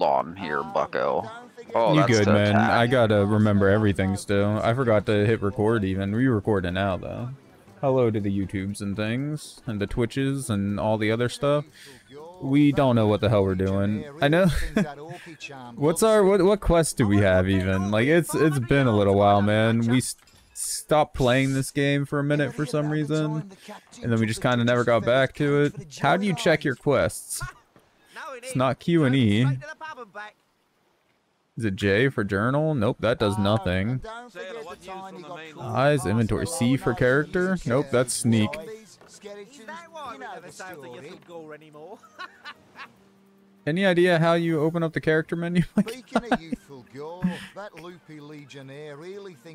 Hold on here, bucko. Oh, you good, man. attack. I gotta remember everything still. I forgot to hit record even. We recording now though. Hello to the YouTubes and things, and the Twitches and all the other stuff. We don't know what the hell we're doing. I know. What's our what? What quest do we have even? Like it's it's been a little while, man. We s stopped playing this game for a minute for some reason, and then we just kind of never got back to it. How do you check your quests? It's not Q and E. Is it J for journal? Nope, that does nothing. Eyes, inventory. C for character? Nope, that's sneak. Any idea how you open up the character menu?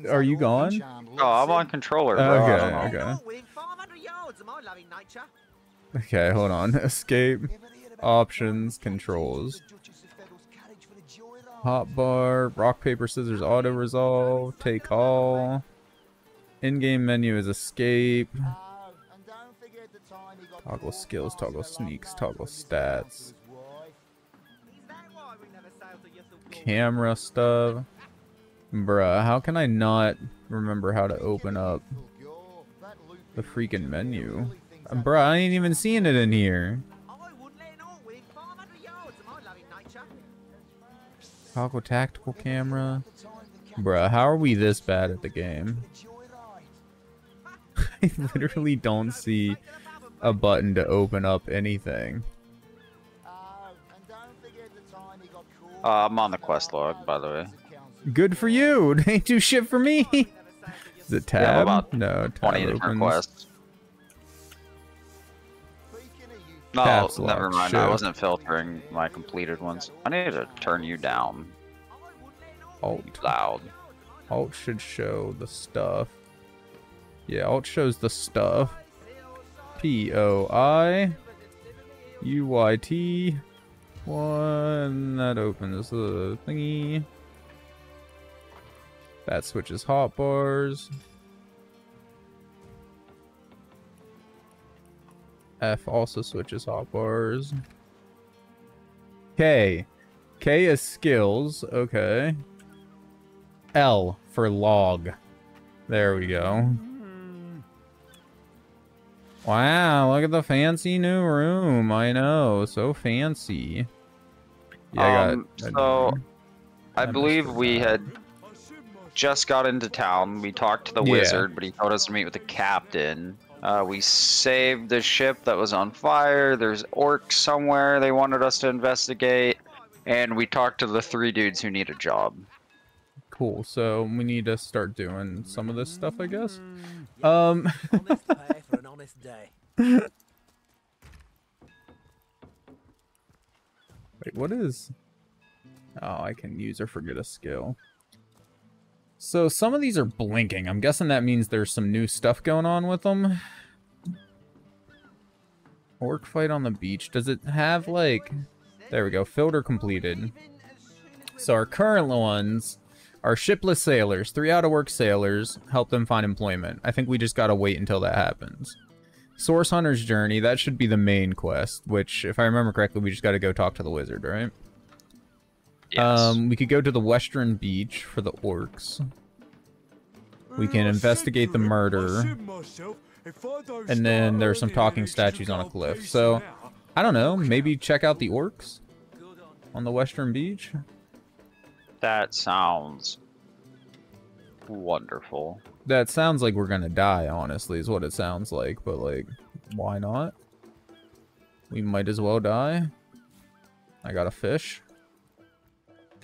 Are you gone? Oh, I'm on controller, Okay, okay. Okay, hold on. Escape. Options, controls. Hotbar, rock, paper, scissors, auto resolve, take all. In-game menu is escape. Toggle skills, toggle sneaks, toggle stats. Camera stuff. Bruh, how can I not remember how to open up the freaking menu? Bruh, I ain't even seeing it in here. Toggle tactical camera. Bruh, how are we this bad at the game? I literally don't see a button to open up anything. Uh, I'm on the quest log, by the way. Good for you. It ain't do shit for me. Is it Yeah, tab? about no, tab 20 different opens. quests. Oh, no, Caps never mind. I wasn't filtering my completed ones. I need to turn you down oh. Alt. loud. Alt should show the stuff. Yeah, Alt shows the stuff. P O I U Y T one that opens the thingy. That switches hotbars. F also switches hotbars. K. K is skills. Okay. L for log. There we go. Wow, look at the fancy new room. I know, so fancy. Yeah, Um, I got. so, I I believe we had just got into town. We talked to the Yeah. wizard, but he told us to meet with the captain. Uh, we saved the ship that was on fire. There's orcs somewhere they wanted us to investigate. And we talked to the three dudes who need a job. Cool. So we need to start doing some of this stuff, I guess. Um. honest pay for an honest day. Wait, what is? Oh, I can use or forget a skill. So some of these are blinking. I'm guessing that means there's some new stuff going on with them. Orc fight on the beach. Does it have like? There we go. Filter completed. So our current ones are shipless sailors. Three out of work sailors. Help them find employment. I think we just gotta wait until that happens. Source Hunter's Journey, that should be the main quest, which, if I remember correctly, we just got to go talk to the wizard, right? Yes. Um, we could go to the Western Beach for the orcs. We can investigate the murder. And then there's some talking statues on a cliff. So, I don't know, maybe check out the orcs on the Western Beach? that sounds wonderful. That sounds like we're gonna die, honestly, is what it sounds like. But, like, why not? We might as well die. I got a fish.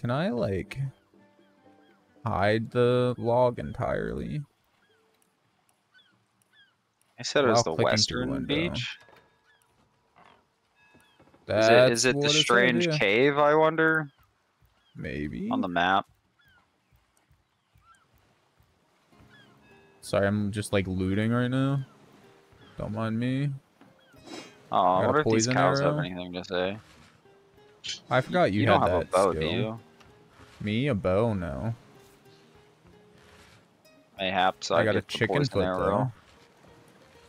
Can I, like, hide the log entirely? I said it was the western beach. Is it, is it the strange cave, I wonder, Maybe. on the map? Sorry, I'm just, like, looting right now. Don't mind me. Oh, I wonder if these cows have anything to say. I forgot you, You had don't have a that bow, skill. do you? Me? A bow? No. Mayhaps I, I got a chicken foot, arrow. though.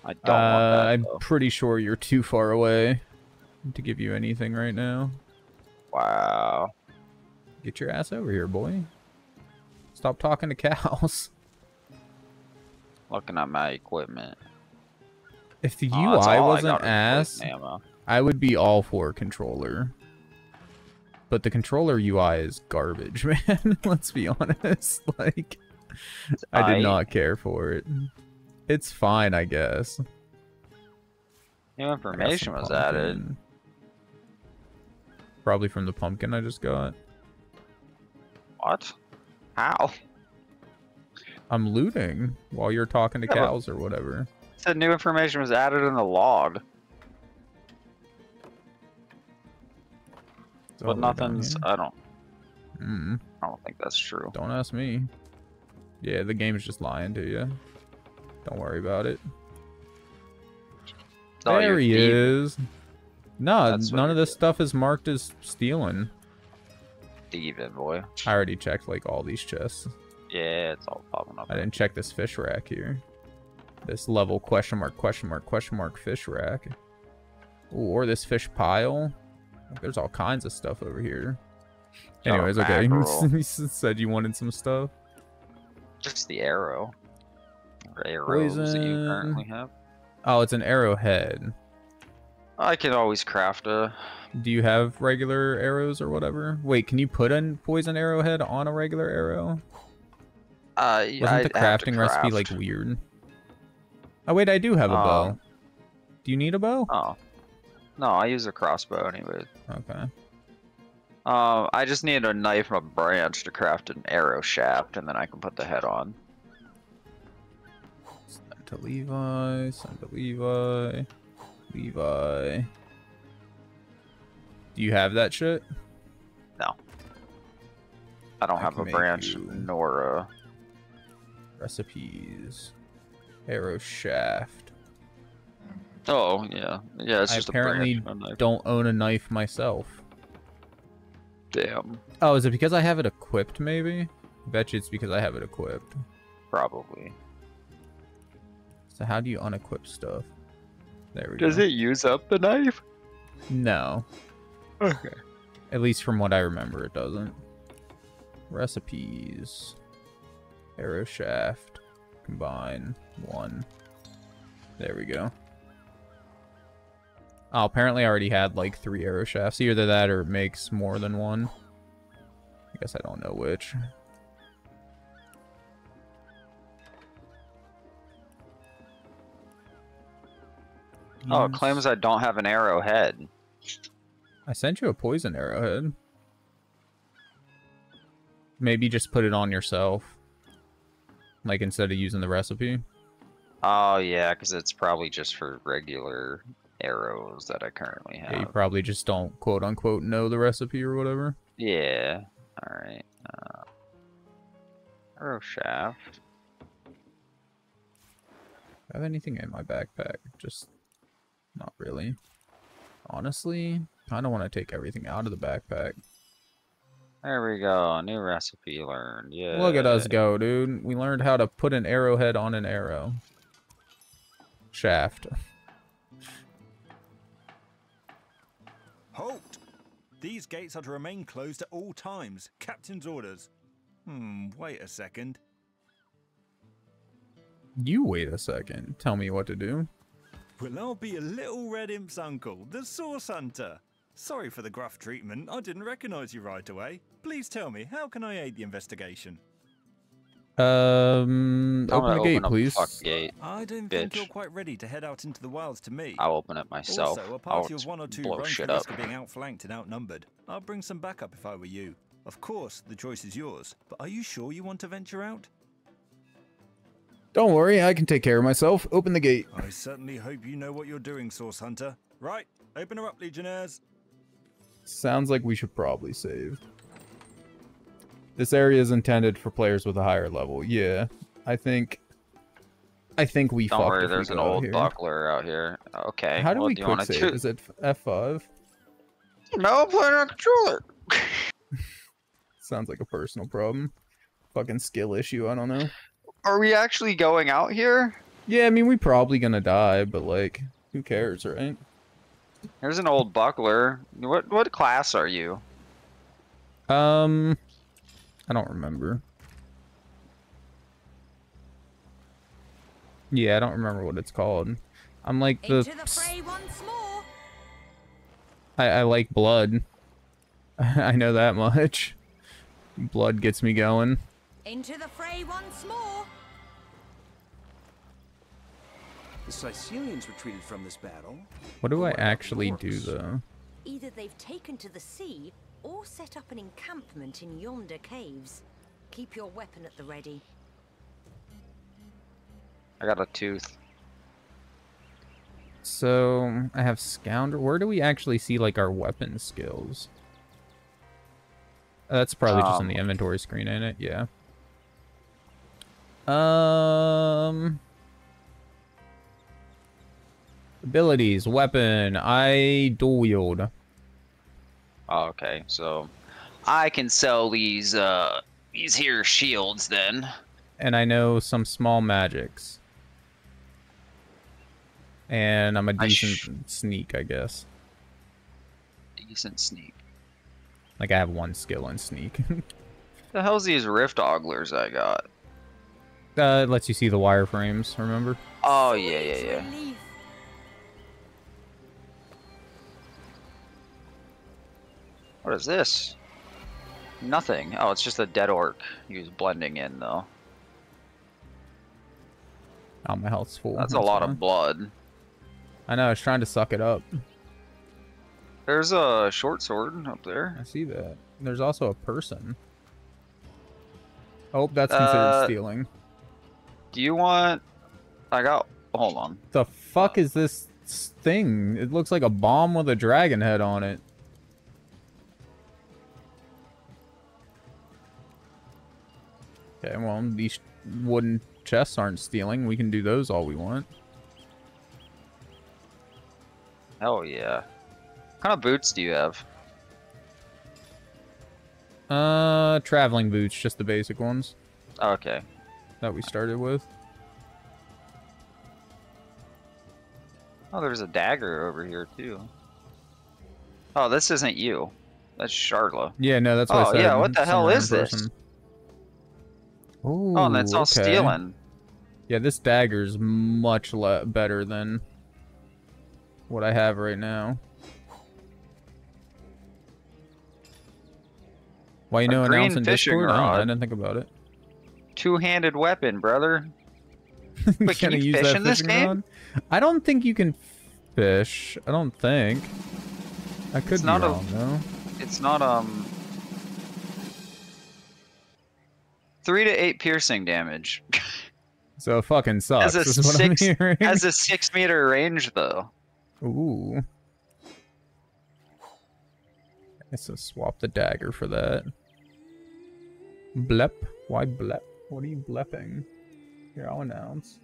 I don't want Uh, that. I'm though. pretty sure you're too far away to give you anything right now. Wow. Get your ass over here, boy. Stop talking to cows. Looking at my equipment. If the Oh, UI wasn't ass. I would be all for controller. But the controller UI is garbage, man. Let's be honest. Like, I did I- not care for it. It's fine, I guess. New information was added. Probably from the pumpkin I just got. What? How? I'm looting while you're talking to Yeah, cows or whatever. Said new information was added in the log, but the way down nothing's. I don't. Mm, I don't think that's true. don't ask me. Yeah, the game's just lying to you. Don't worry about it. Oh, there he thieving. is. No, That's none of this do. stuff is marked as stealing. Thieving, boy. I already checked like all these chests. Yeah, it's all popping up. I didn't check this fish rack here. This level question mark question mark question mark fish rack. Ooh, or this fish pile. There's all kinds of stuff over here. Oh, Anyways, okay. you said you wanted some stuff. Just the arrow. Arrows that you Poison. currently have. Oh, it's an arrowhead. I can always craft a. Do you have regular arrows or whatever? Wait, can you put a poison arrowhead on a regular arrow? Uh, Wasn't I the crafting recipe like weird? Oh wait, I do have a Oh. bow. Do you need a bow? Oh. No, I use a crossbow anyways. Okay. Um, I just need a knife and a branch to craft an arrow shaft, and then I can put the head on. Send to Levi. Send to Levi. Levi. Do you have that shit? No. I don't I have a branch nor a. Recipes. Arrow shaft. Oh yeah, yeah. It's I just apparently a branch. and a knife. Don't own a knife myself. Damn, Oh, is it because I have it equipped? Maybe. Bet you it's because I have it equipped. probably. So how do you unequip stuff? There we Does go. Does it use up the knife? No. Okay. At least from what I remember, it doesn't. Recipes. Arrow shaft. Combine. One. There we go. Oh, apparently I already had like three arrow shafts. Either that or it makes more than one. I guess I don't know which. Oh, it claims I don't have an arrowhead. I sent you a poison arrowhead. Maybe just put it on yourself. Like instead of using the recipe. Oh yeah, because it's probably just for regular arrows that I currently Yeah, you probably just don't quote unquote know the recipe or whatever. Yeah. All right. Uh, arrow shaft. I have anything in my backpack? Just not really. Honestly, I don't want to take everything out of the backpack. There we go. New recipe learned. Yeah. Look at us go, dude. We learned how to put an arrowhead on an arrow. Shaft. Halt! These gates are to remain closed at all times. Captain's orders. Hmm, wait a second. You wait a second. Tell me what to do. Well, I'll be a little red imp's uncle, the Source Hunter. Sorry for the gruff treatment. I didn't recognize you right away. Please tell me, how can I aid the investigation? Um, I'm open the gate, open up please. fuck gate. I don't think you're quite ready to head out into the wilds to me. I'll open it myself. Also, a I'll party just of one or two blow runs shit the up. risk of being outflanked and outnumbered. I'll bring some backup if I were you. Of course, the choice is yours, but are you sure you want to venture out? Don't worry, I can take care of myself. Open the gate. I certainly hope you know what you're doing, Source Hunter. Right, open her up, Legionnaires. Sounds like we should probably save. This area is intended for players with a higher level. Yeah, I think. I think we. Don't worry, there's an old buckler out here. Okay. How do what we do quick save? Is it F five? No, I'm playing on controller. Sounds like a personal problem. Fucking skill issue. I don't know. Are we actually going out here? Yeah, I mean we probably gonna die, but like, who cares, right? There's an old buckler. What what class are you? Um, I don't remember. Yeah, I don't remember what it's called. I'm like the. The fray once more. I, I like blood. I know that much. Blood gets me going. Into the fray once more. The Sicilians retreated from this battle. What do I actually do though? Either they've taken to the sea or set up an encampment in yonder caves. Keep your weapon at the ready. I got a tooth. So I have scoundrel. Where do we actually see like our weapon skills? Uh, That's probably just in the Um, inventory screen, ain't it? Yeah. Um. Abilities, weapon, I dual wield. Oh, okay, so I can sell these uh these here shields then. and I know some small magics. And I'm a decent sh- sneak, I guess. Decent sneak. Like I have one skill in sneak. The hell's these rift oglers I got? uh, it lets you see the wireframes, remember? Oh yeah, yeah, yeah. What is this? Nothing. Oh, it's just a dead orc. He was blending in though. Oh, my health's full. That's a lot fine. of blood. I know, I was trying to suck it up. There's a short sword up there. I see that. There's also a person. Oh, that's considered Uh, stealing. Do you want? I got. Hold on. The fuck is this thing? It looks like a bomb with a dragon head on it. Okay, well, these wooden chests aren't stealing. We can do those all we want. Hell yeah. What kind of boots do you have? Uh, traveling boots, just the basic ones Okay. that we started with. Oh, there's a dagger over here too. Oh, this isn't you. That's Charla. Yeah, no, that's what I Oh, said. yeah, what the hell is this? Person. Ooh, Oh, that's all okay. stealing. Yeah, this dagger's much le- better than what I have right now. Why you A know green announce in fishing Discord? I, I didn't think about it. Two-handed weapon, brother. Wait, can I you fish in this game? rod? I don't think you can fish. I don't think. I could It's be not a- though. It's not um. Three to eight piercing damage. So it fucking sucks. As a six has a six meter range though. Ooh. I guess I'll swap the dagger for that. Blep? Why blep? What are you blepping? Here, I'll announce.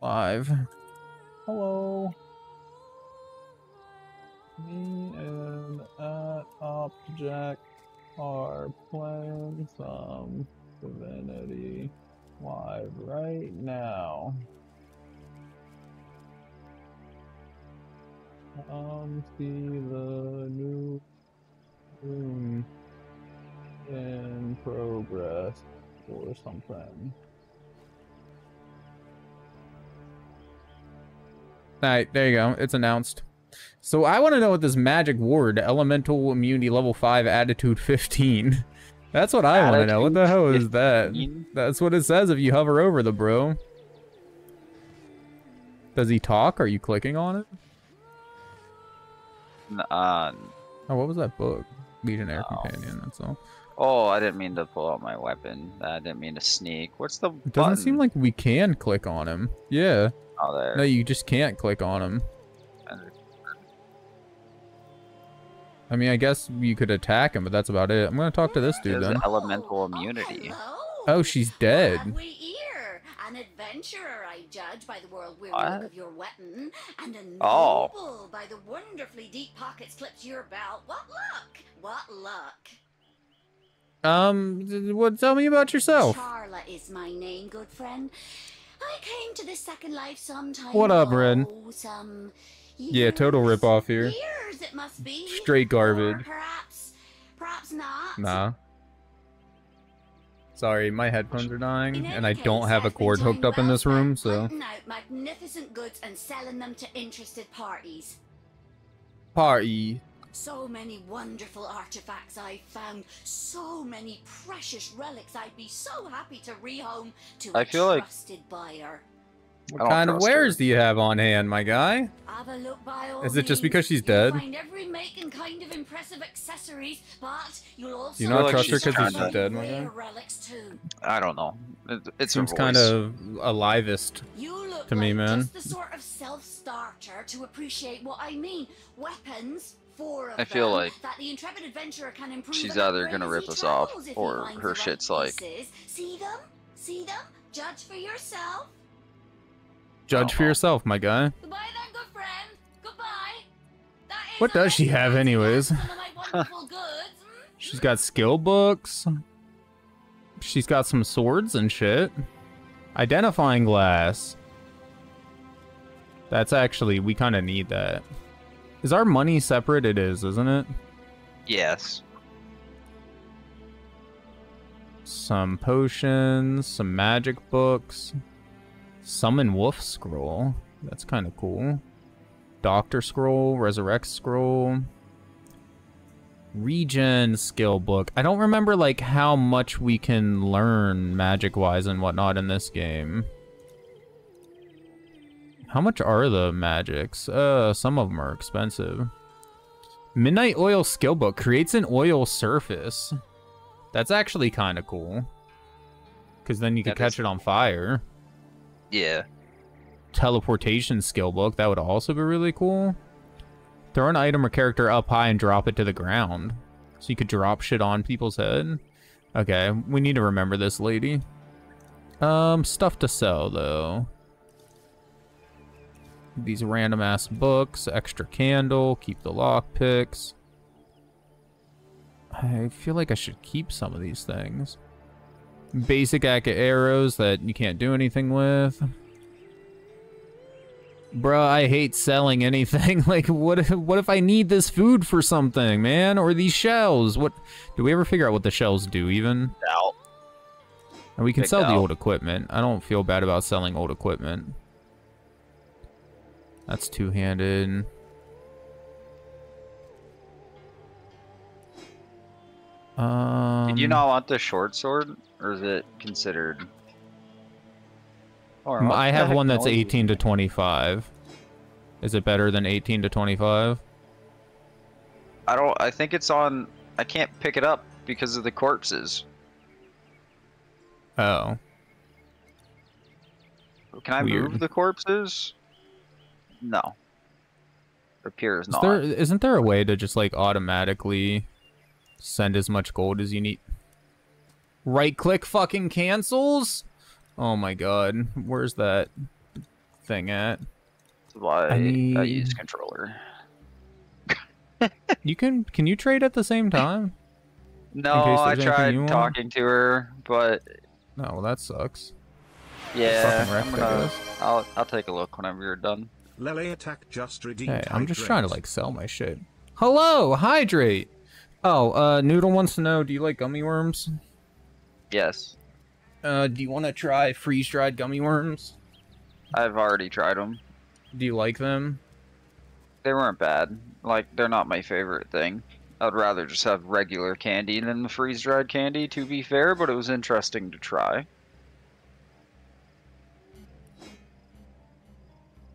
Live. Hello. Me and uh, at Optejac are playing some Divinity live right now. Um, see the new room in progress or something. Alright, there you go. It's announced. So I want to know what this magic ward, elemental immunity level 5, attitude 15. That's what I want to know. What the hell is that? That's what it says if you hover over the bro. Does he talk? Are you clicking on it? Uh, Oh, what was that book? Legionnaire Oh. Companion, that's all. oh, I didn't mean to pull out my weapon. I didn't mean to sneak. What's the It doesn't seem like we can click on him. Yeah. Oh, there. No, you just can't click on him. I mean, I guess you could attack him, but that's about it. I'm gonna talk to this dude then. elemental immunity. Oh, she's dead. We here? An adventurer, I judge, by the world weary look of your weapon, and a Oh. noble by the wonderfully deep pockets clipped to your belt. What luck? What luck? Um, what? Tell me about yourself. Charla is my name, good friend. I came to this second life sometime What up, ago, Red? Some Yeah, total years- ripoff here. Years it must be. Straight garbage. perhaps, perhaps Perhaps not. Nah. Sorry, my headphones are dying, and any I don't have a I've been cord hooked doing up in this room, so. out magnificent goods and selling them to interested parties. Party. So many wonderful artifacts I've found, so many precious relics I'd be so happy to rehome to a I feel like- trusted buyer. I What kind of trust her. wares do you have on hand, my guy? Have a look by all Is it just because she's dead? Find every make and kind of impressive you not like trust her because trying she's dead, my guy? I don't know. It, it's Seems kind of alivist. You look To me, like man. just the sort of self-starter to appreciate what I mean. Weapons, I feel like that the intrepid adventurer can improve she's either gonna rip us off, travels if he or her shit's like- See them? See them? Judge for yourself. Judge for yourself, my guy. Goodbye then, good friend. Goodbye. What does she have anyways? against some of my wonderful goods. Hmm? She's got skill books. She's got some swords and shit. Identifying glass. That's actually, we kind of need that. Is our money separate? It is, isn't it? yes. Some potions, some magic books. Summon Wolf Scroll. That's kind of cool. Doctor Scroll, Resurrect Scroll. Regen skill book. I don't remember like how much we can learn magic wise and whatnot in this game. How much are the magics? Uh, some of them are expensive. Midnight Oil skill book creates an oil surface. That's actually kind of cool. Because then you That catch it on fire. Yeah. Teleportation skill book. That would also be really cool. Throw an item or character up high and drop it to the ground. So you could drop shit on people's head. Okay, we need to remember this lady. Um, stuff to sell, though. These random ass books, extra candle, keep the lockpicks. I feel like I should keep some of these things. Basic AK arrows that you can't do anything with. Bruh, I hate selling anything. like, what if, what if I need this food for something, man? Or these shells? What? Do we ever figure out what the shells do, even? Out. And we can Picked sell the old equipment. I don't feel bad about selling old equipment. That's two-handed. Um, Did you not want the short sword, or is it considered? Or I have one that's 18 to 25. Is it better than 18 to 25? I don't. I think it's on. I can't pick it up because of the corpses. Oh. Can I Weird. move the corpses? No. It appears Is not. there isn't there a way to just like automatically send as much gold as you need? Right click fucking cancels? Oh my god. Where's that thing at? Why I I, use controller. You can can you trade at the same time? No, I there's anything tried want? talking to her, but No, well that sucks. yeah, wrecked, I'm gonna, I'll I'll take a look whenever you're done. Lele attack just redeemed. Hey, I'm just trying to like sell my shit. Hello, hydrate. Oh, uh Noodle wants to know, do you like gummy worms? Yes, Uh do you want to try freeze-dried gummy worms? I've already tried them. Do you like them? They weren't bad. Like they're not my favorite thing. I'd rather just have regular candy than the freeze-dried candy, to be fair. But it was interesting to try.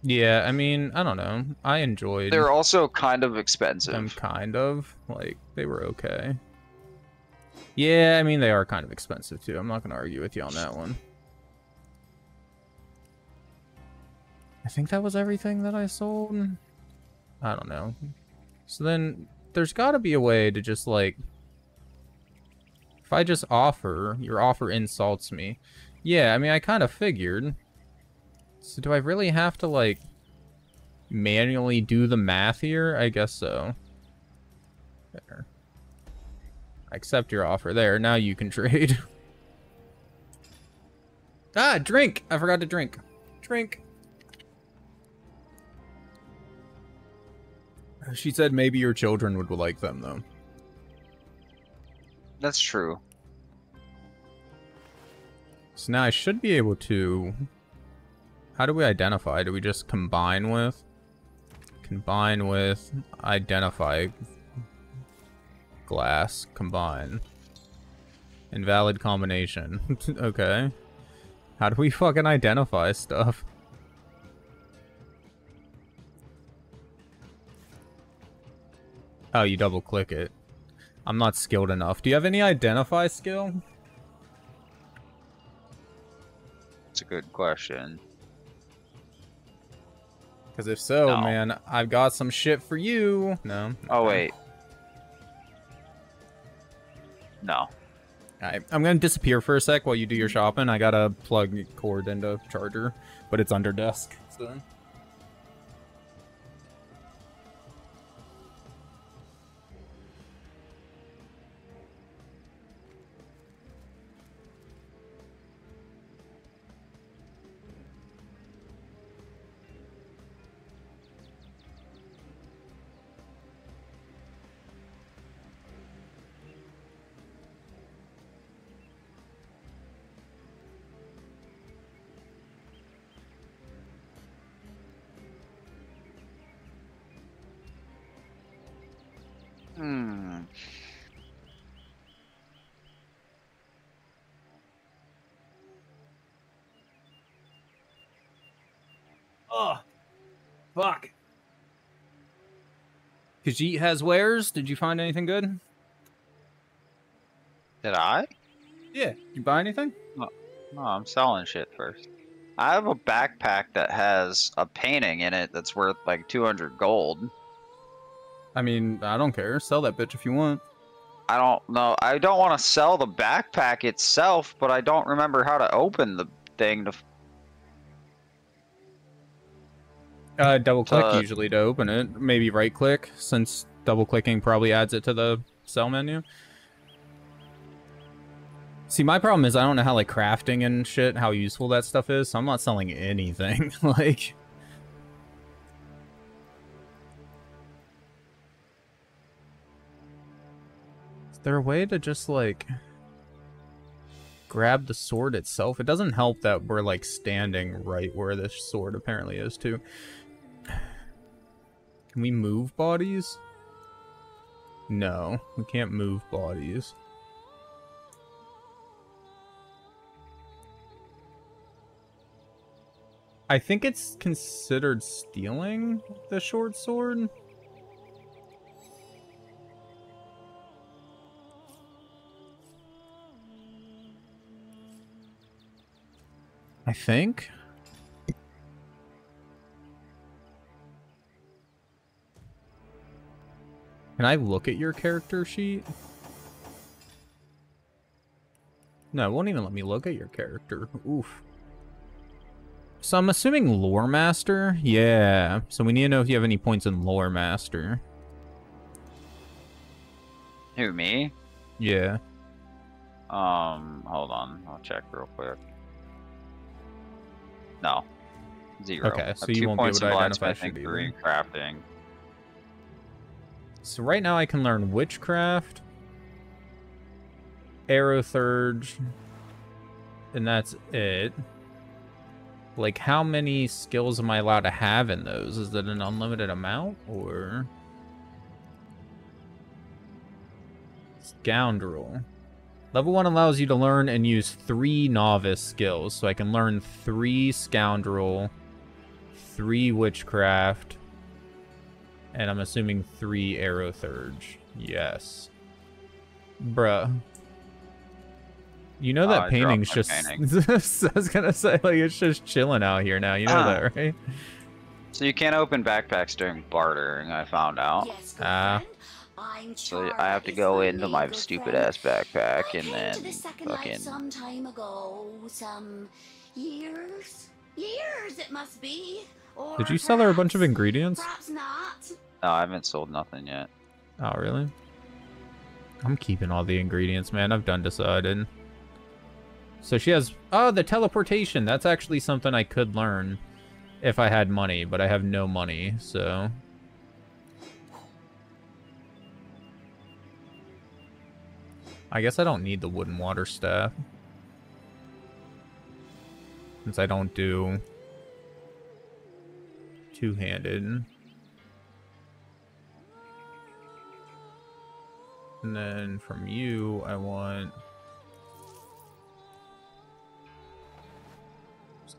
Yeah, I mean, I don't know. I enjoyed They're also kind of expensive. them kind of. Like they were okay. Yeah, I mean they are kind of expensive too. I'm not gonna argue with you on that one. I think that was everything that I sold. I don't know. So then there's got to be a way to just like if I just offer, your offer insults me. Yeah, I mean I kind of figured. So do I really have to like manually do the math here? I guess so. There. I accept your offer there. Now you can trade. ah, drink! I forgot to drink. Drink. She said maybe your children would like them, though. That's true. So now I should be able to... How do we identify? Do we just combine with? Combine with, identify, glass, combine. Invalid combination. okay. How do we fucking identify stuff? Oh, you double click it. I'm not skilled enough. Do you have any identify skill? It's a good question. Because if so, No. man, I've got some shit for you. No. Oh wait. No. Alright, I'm gonna disappear for a sec while you do your shopping. I gotta plug cord into charger, but it's under desk. So. Khajiit has wares. Did you find anything good? Did I? Yeah. You buy anything? No, I'm selling shit first. I have a backpack that has a painting in it that's worth like 200 gold. I mean, I don't care. Sell that bitch if you want. I don't know. I don't want to sell the backpack itself, but I don't remember how to open the thing to. Uh, double click Uh, usually to open it. Maybe right click, since double clicking probably adds it to the sell menu. See, my problem is I don't know how like crafting and shit, how useful that stuff is, so I'm not selling anything. like, is there a way to just like grab the sword itself? It doesn't help that we're like standing right where this sword apparently is too. Can we move bodies? No, we can't move bodies. I think it's considered stealing the short sword. I think. Can I look at your character sheet? No, it won't even let me look at your character. Oof. So I'm assuming Lore Master? Yeah. So we need to know if you have any points in Lore Master. Who, me? Yeah. Um, hold on. I'll check real quick. No. Zero. Okay, so you two won't be points able to identify blacksmithing, shit three in crafting. So right now I can learn Witchcraft, Aerothurge, and that's it. Like, how many skills am I allowed to have in those? Is it an unlimited amount, or... Scoundrel. Level 1 allows you to learn and use three novice skills, so I can learn three Scoundrel, three Witchcraft, and I'm assuming three Aerothurge. Yes. Bruh. You know that I dropped painting's just... painting. I was gonna say, like, it's just chilling out here now. You know Ah. that, right? So you can't open backpacks during bartering, I found out. Yes, good Ah. friend. I'm So I have to go into my stupid friend. ass backpack I and then the fucking. some time ago. Some years? Years it must be. Or Did you sell her a bunch of ingredients? Perhaps not. No, I haven't sold nothing yet. Oh, really? I'm keeping all the ingredients, man. I've done decided. So she has... Oh, the teleportation. That's actually something I could learn if I had money, but I have no money, so... I guess I don't need the wooden water staff. Since I don't do two-handed. And then from you, I want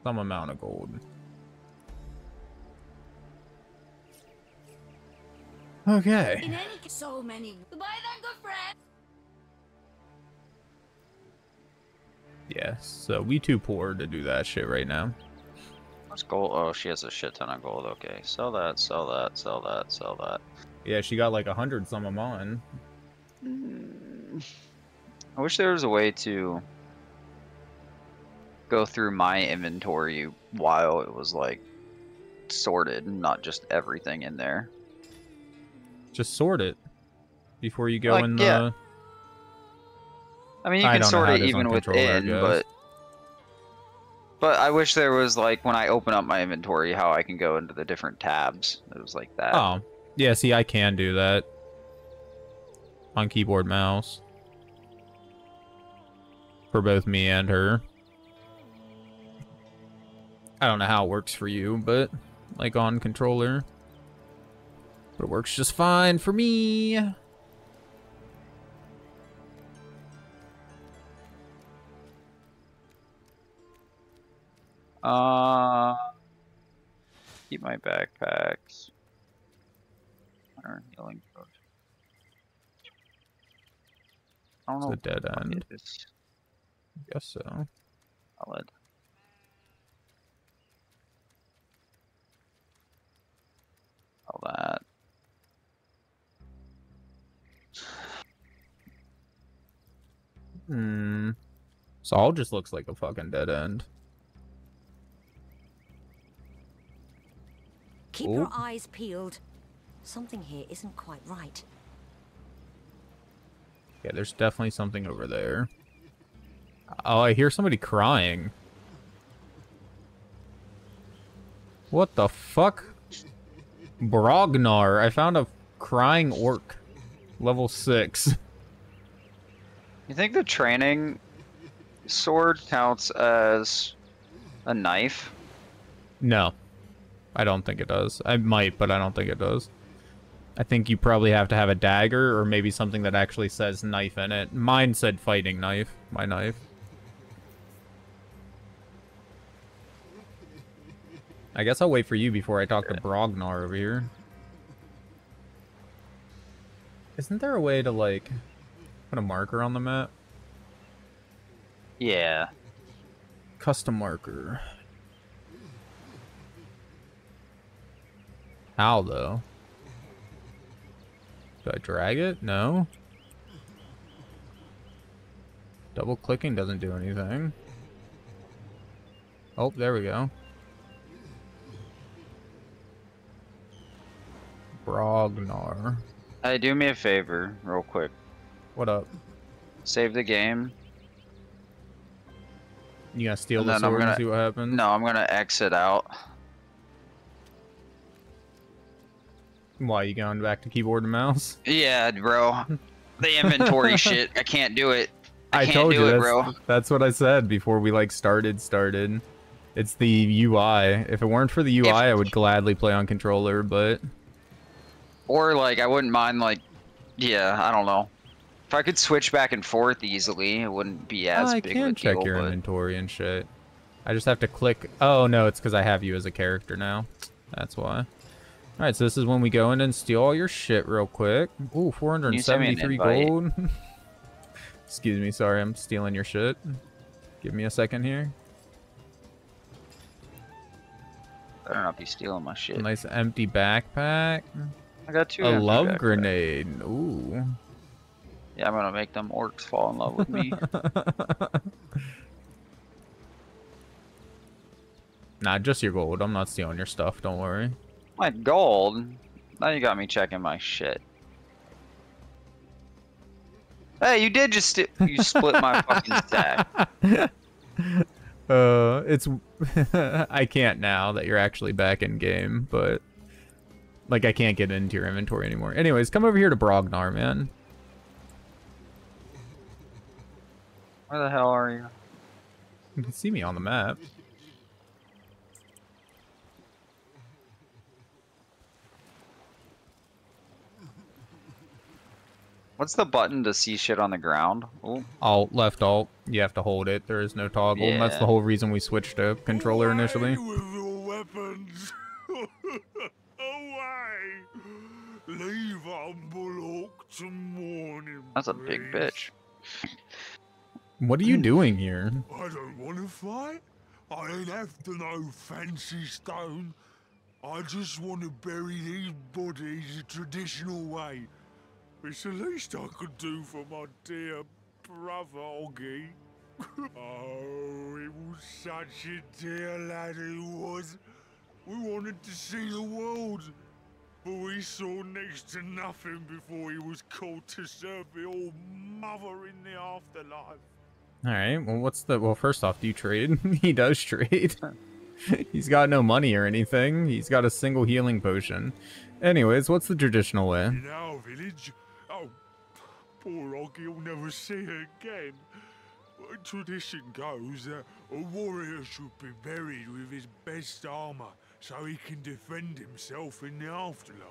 some amount of gold. Okay. In any case, so many. Goodbye then, good friend. Yeah, so we too poor to do that shit right now. What's gold? Oh, she has a shit ton of gold. Okay, sell that, sell that, sell that, sell that. Yeah, she got like a hundred some of mine. Hmm. I wish there was a way to go through my inventory while it was like sorted, not just everything in there. Just sort it before you go Like, in the. yeah. Uh, I mean, you I can sort it even on controller, I within, but but I wish there was like when I open up my inventory, how I can go into the different tabs. It was like that. Oh, yeah. See, I can do that on keyboard mouse for both me and her. I don't know how it works for you, but like on controller, but it works just fine for me. Uh, keep my backpacks. Or healing. I don't It's know. a dead end. is. Guess so. Solid. All that. Hmm. So all just looks like a fucking dead end. Keep oh. your Oh. eyes peeled. Something here isn't quite right. Yeah, there's definitely something over there. Oh, I hear somebody crying. What the fuck? Brognar. I found a crying orc. Level 6. You think the training sword counts as a knife? No. I don't think it does. I might, but I don't think it does. I think you probably have to have a dagger or maybe something that actually says knife in it. Mine said fighting knife. My knife. I guess I'll wait for you before I talk to Brognar over here. Isn't there a way to, like, put a marker on the map? Yeah. Custom marker. How, though? Do I drag it? No. Double clicking doesn't do anything. Oh, there we go. Brognar. Hey, do me a favor, real quick. What up? Save the game. You gotta steal And the sword gonna- see what happens? No, I'm gonna exit out. Why, you going back to keyboard and mouse? Yeah, bro. The inventory shit. I can't do it. I, can't told do you it, that's, bro. that's what I said before we like started started. It's the UI. If it weren't for the UI, If- I would gladly play on controller, but Or like, I wouldn't mind like, yeah, I don't know. If I could switch back and forth easily, it wouldn't be as I big can of a check deal. your but- inventory and shit. I just have to click. Oh no, it's because I have you as a character now. That's why. All right, so this is when we go in and steal all your shit real quick. Ooh, you send me an 473 gold. Excuse me, sorry, I'm stealing your shit. Give me a second here. Better not be stealing my shit. Nice empty backpack. I got two. A love backpacks. grenade. Ooh. Yeah, I'm gonna make them orcs fall in love with me. Nah, just your gold. I'm not stealing your stuff. Don't worry. My gold. Now you got me checking my shit. Hey, you did just you split my fucking stack. Uh, it's I can't now that you're actually back in game, but like I can't get into your inventory anymore. Anyways, come over here to Brognar, man. Where the hell are you? You can see me on the map. What's the button to see shit on the ground? Ooh. Alt, left alt. You have to hold it. There is no toggle. and That's the whole reason we switched to controller initially. With your weapons. Oh, Away. Leave Umberlock to morning. That's a big bitch. What are you doing here? I don't want to fight. I ain't after no fancy stone. I just want to bury these bodies the traditional way. It's the least I could do for my dear brother Oggy. oh, he was such a dear lad he was. We wanted to see the world, but we saw next to nothing before he was called to serve the old mother in the afterlife. All right. Well, what's the? Well, first off, do you trade? he does trade. He's got no money or anything. He's got a single healing potion. Anyways, what's the traditional way? In our village, poor Oggy will never see her again. But Tradition goes that a warrior should be buried with his best armor so he can defend himself in the afterlife.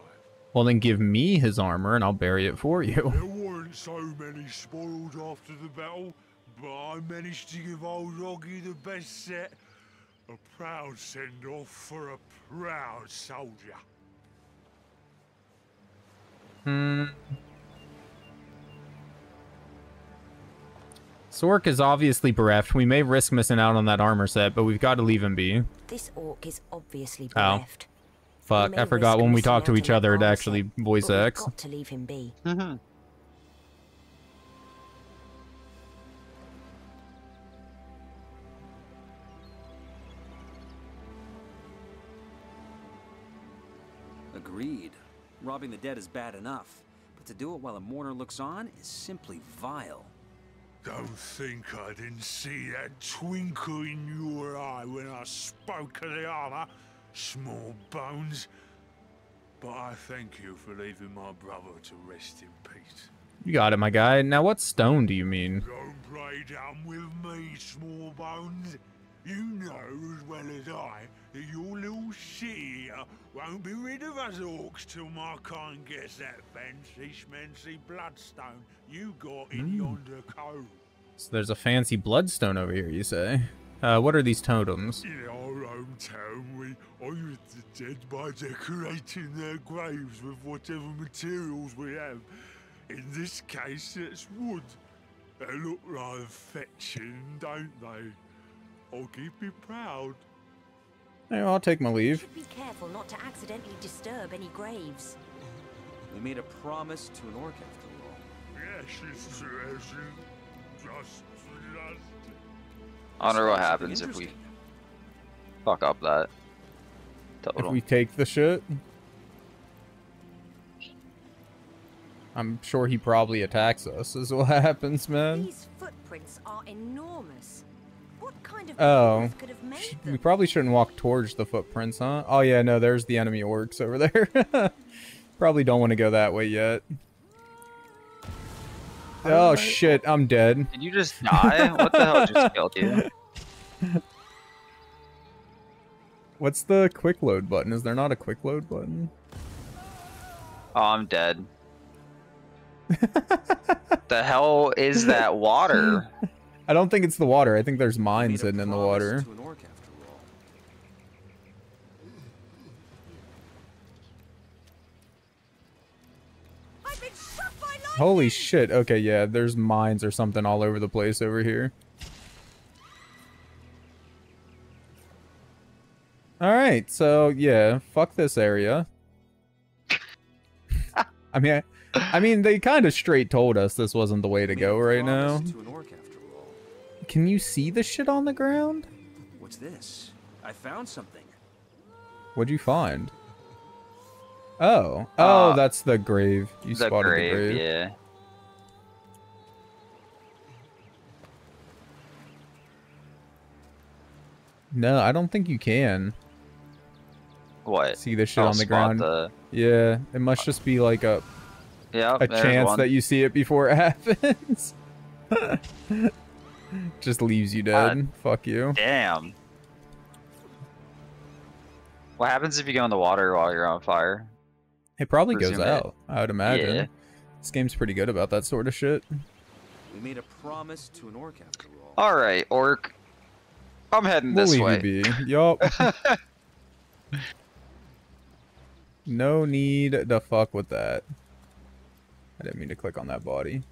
Well, then give me his armor and I'll bury it for you. There weren't so many spoiled after the battle, but I managed to give old Oggy the best set. A proud send-off for a proud soldier. Hmm. Sork is obviously bereft. We may risk missing out on that armor set, but we've got to leave him be. This orc is obviously Oh. bereft. We Fuck, I forgot when we missing talked to each other, it actually voice but we've X. got to leave him be. Mm-hmm. Agreed. Robbing the dead is bad enough, but to do it while a mourner looks on is simply vile. Don't think I didn't see that twinkle in your eye when I spoke of the armor, small bones. But I thank you for leaving my brother to rest in peace. You got it, my guy. Now, what stone do you mean? Don't play dumb with me, small bones. You know as well as I your little here won't be rid of us orcs till my kind gets that fancy schmancy bloodstone you got in yonder cove. So there's a fancy bloodstone over here, you say? Uh, what are these totems? In our hometown, we honour the dead by decorating their graves with whatever materials we have. In this case, it's wood. They look rather fetching, don't they? I'll keep you proud. Hey, I'll take my leave. Should be careful not to accidentally disturb any graves. We made a promise to an orc after all. Yes, it's treasure. Just, just. I wonder what happens if we fuck up that If we take the shit. I'm sure he probably attacks us, is what happens, man. These footprints are enormous. What kind of Oh. could have made We probably shouldn't walk towards the footprints, huh? Oh yeah, no, there's the enemy orcs over there. probably don't want to go that way yet. Oh shit, I'm dead. Did you just die? what the hell just killed you? What's the quick load button? Is there not a quick load button? Oh, I'm dead. the hell is that water? I don't think it's the water. I think there's mines hidden in the water. To an orc after all. I've been struck by lightning! Holy shit. Okay, yeah, there's mines or something all over the place over here. Alright, so yeah, fuck this area. I mean, I, I mean, they kind of straight told us this wasn't the way to go right now. promise To an orc after all. Can you see the shit on the ground? What's this? I found something. What'd you find? Oh, oh, Uh, that's the grave. You the spotted grave, the grave. yeah. No, I don't think you can What? see the shit I'll on the spot ground. The... Yeah, it must just be like a Yeah, a chance one. that you see it before it happens. Just leaves you uh, dead. Fuck you. Damn. What happens if you go in the water while you're on fire? It probably goes Presume it- out, I would imagine. Yeah. This game's pretty good about that sort of shit. We made a promise to an orc after all. All right, orc. I'm heading We'll this way. you be. Yup. no need to fuck with that. I didn't mean to click on that body.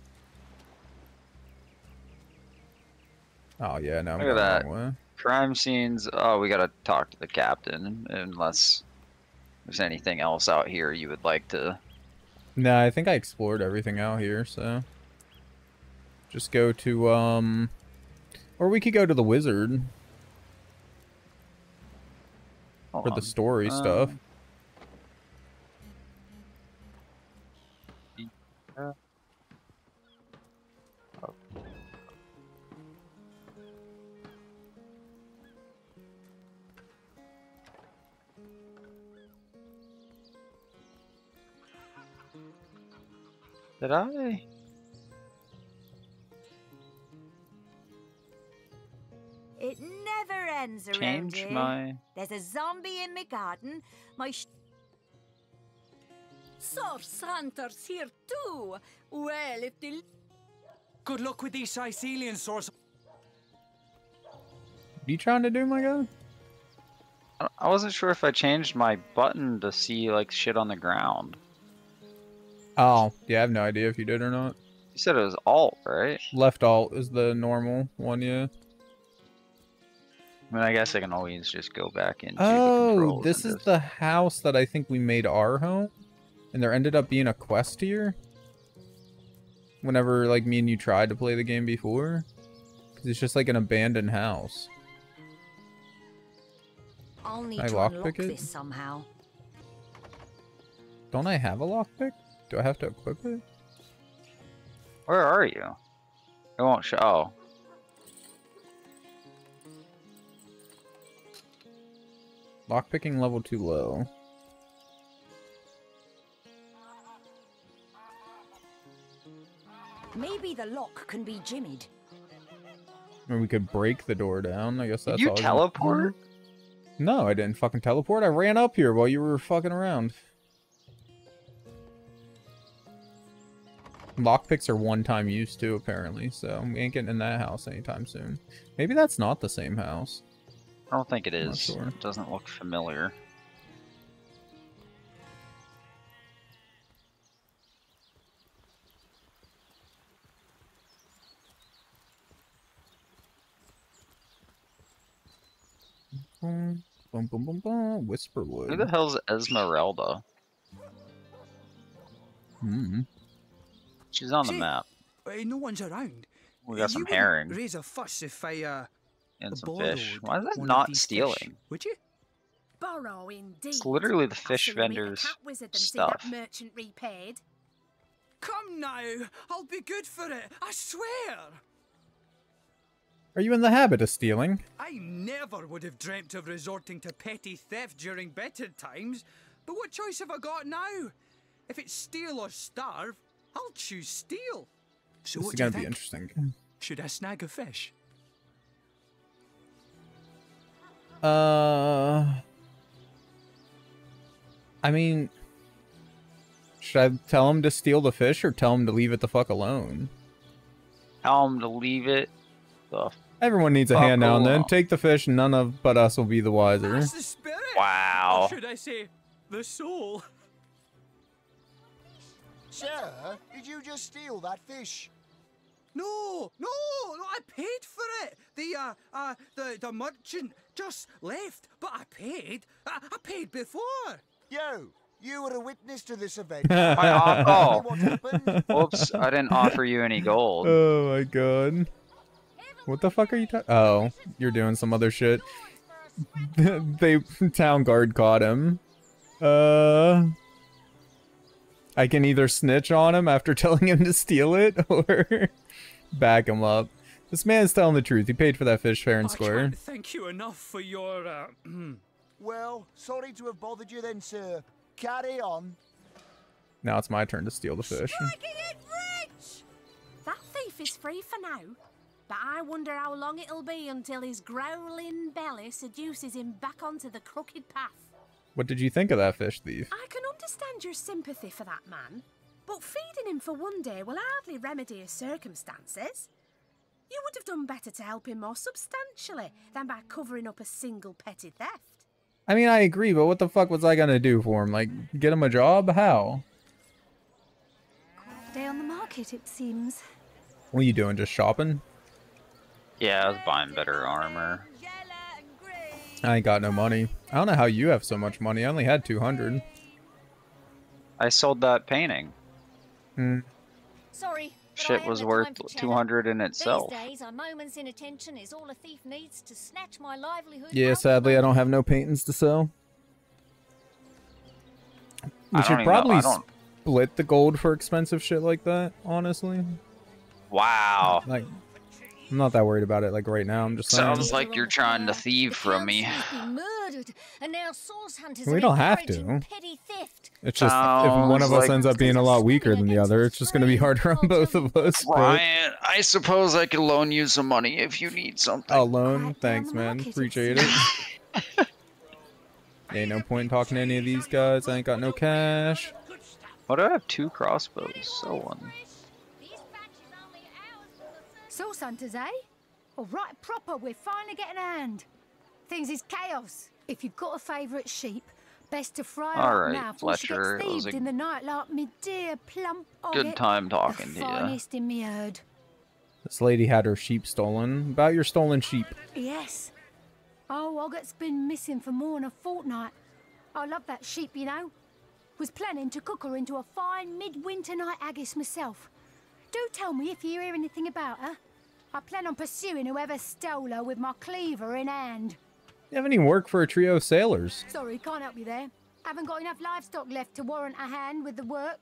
Oh yeah, no, I'm Look at that. Crime scenes. Oh, we gotta talk to the captain, unless there's anything else out here you would like to. Nah, I think I explored everything out here, so just go to um, or we could go to the wizard Hold for the story stuff. Um, uh, Did I? It never ends around Change here. my. There's a zombie in my garden. My sh- Source Hunter's here too. Well, if the Good luck with these Sicilian source. Are you trying to do, my guy? I- I wasn't sure if I changed my button to see like shit on the ground. Oh, yeah, I have no idea if you did or not. You said it was alt, right? Left alt is the normal one, yeah. I mean, I guess I can always just go back into the Oh, this is just- the house that I think we made our home, and there ended up being a quest here. Whenever like me and you tried to play the game before, because it's just like an abandoned house. I'll need I to lockpick unlock it? this somehow. Don't I have a lockpick? Do I have to equip it? Where are you? It won't show. Oh, Lockpicking level too low. Maybe the lock can be jimmied. I mean, we could break the door down. I guess did that's you all we- teleport? No, I didn't fucking teleport. I ran up here while you were fucking around. Lockpicks are one-time use too, apparently, so we ain't getting in that house anytime soon. Maybe that's not the same house. I don't think it is. sure. It doesn't look familiar. Boom, boom, boom, boom, boom. Who the hell's Esmeralda? Hmm. She's on the Shit. map. Uh, no one's around. We got You some wouldn't herring Raise a fuss if I uh and some fish. Why is that not these fish, stealing? Would you? Borrow indeed. It's literally the fish soon meet a vendor's cat stuff. That merchant repaid. Come now, I'll be good for it. I swear. Are you in the habit of stealing? I never would have dreamt of resorting to petty theft during better times. But what choice have I got now? If it's steal or starve, I'll choose steal. So this what is gonna be interesting. Should I snag a fish? Uh, I mean, should I tell him to steal the fish or tell him to leave it the fuck alone? Tell him to leave it. The Everyone needs a Fuck hand now and then. Take the fish, none of but us will be the wiser. That's the spirit. Wow. Or should I say, the soul? Sir, did you just steal that fish? No, no, no, I paid for it. The uh, uh, the the merchant just left, but I paid. I, I paid before. You, you were a witness to this event. I oh. What happened? Whoops! I didn't offer you any gold. Oh my god. What the fuck are you talking? Oh, you're doing some other shit. they town guard caught him. Uh, I can either snitch on him after telling him to steal it, or back him up. This man's telling the truth. He paid for that fish fair and I square. can't thank you enough for your. Uh, well, sorry to have bothered you then, sir. Carry on. Now it's my turn to steal the fish. Striking it rich! That thief is free for now. But I wonder how long it'll be until his growling belly seduces him back onto the crooked path. What did you think of that fish thief? I can understand your sympathy for that man, but feeding him for one day will hardly remedy his circumstances. You would have done better to help him more substantially than by covering up a single petty theft. I mean, I agree, but what the fuck was I gonna do for him? Like, get him a job? How? Day on the market, it seems. What are you doing? Just shopping? Yeah, I was buying better armor. I ain't got no money. I don't know how you have so much money. I only had 200. I sold that painting. Hmm. Sorry. Shit was worth time for chatter. 200 in itself. These days, a moment's inattention is all a thief needs to snatch my livelihood. Yeah, sadly, I don't have no paintings to sell. We should even know- probably split the gold for expensive shit like that, honestly. Wow. Like, I'm not that worried about it, like, right now. I'm just. Sounds like you're trying to thieve from me. Murdered, and now source We don't have to. petty theft. It's just, if one of us like- ends up being a lot weaker than the other, it's just gonna be harder on both of us. but- I suppose I could loan you some money if you need something. A loan? Thanks, man. Appreciate it. Ain't no point in talking to any of these guys. I ain't got no cash. Why do I have two crossbows? So one. Source hunters, eh? All right, proper. We're finally getting a hand. Things is chaos. If you've got a favourite sheep, best to fry her All up right, now before she Fletcher, gets it was thieved a in the night like me dear plump Good Ogget, time talking the to you. in me herd. This lady had her sheep stolen. About your stolen sheep. Yes. Oh, Ogget's been missing for more than a fortnight. I love that sheep, you know. Was planning to cook her into a fine midwinter night haggis myself. Do tell me if you hear anything about her. I plan on pursuing whoever stole her with my cleaver in hand. You have any work for a trio of sailors? Sorry, can't help you there. Haven't got enough livestock left to warrant a hand with the work.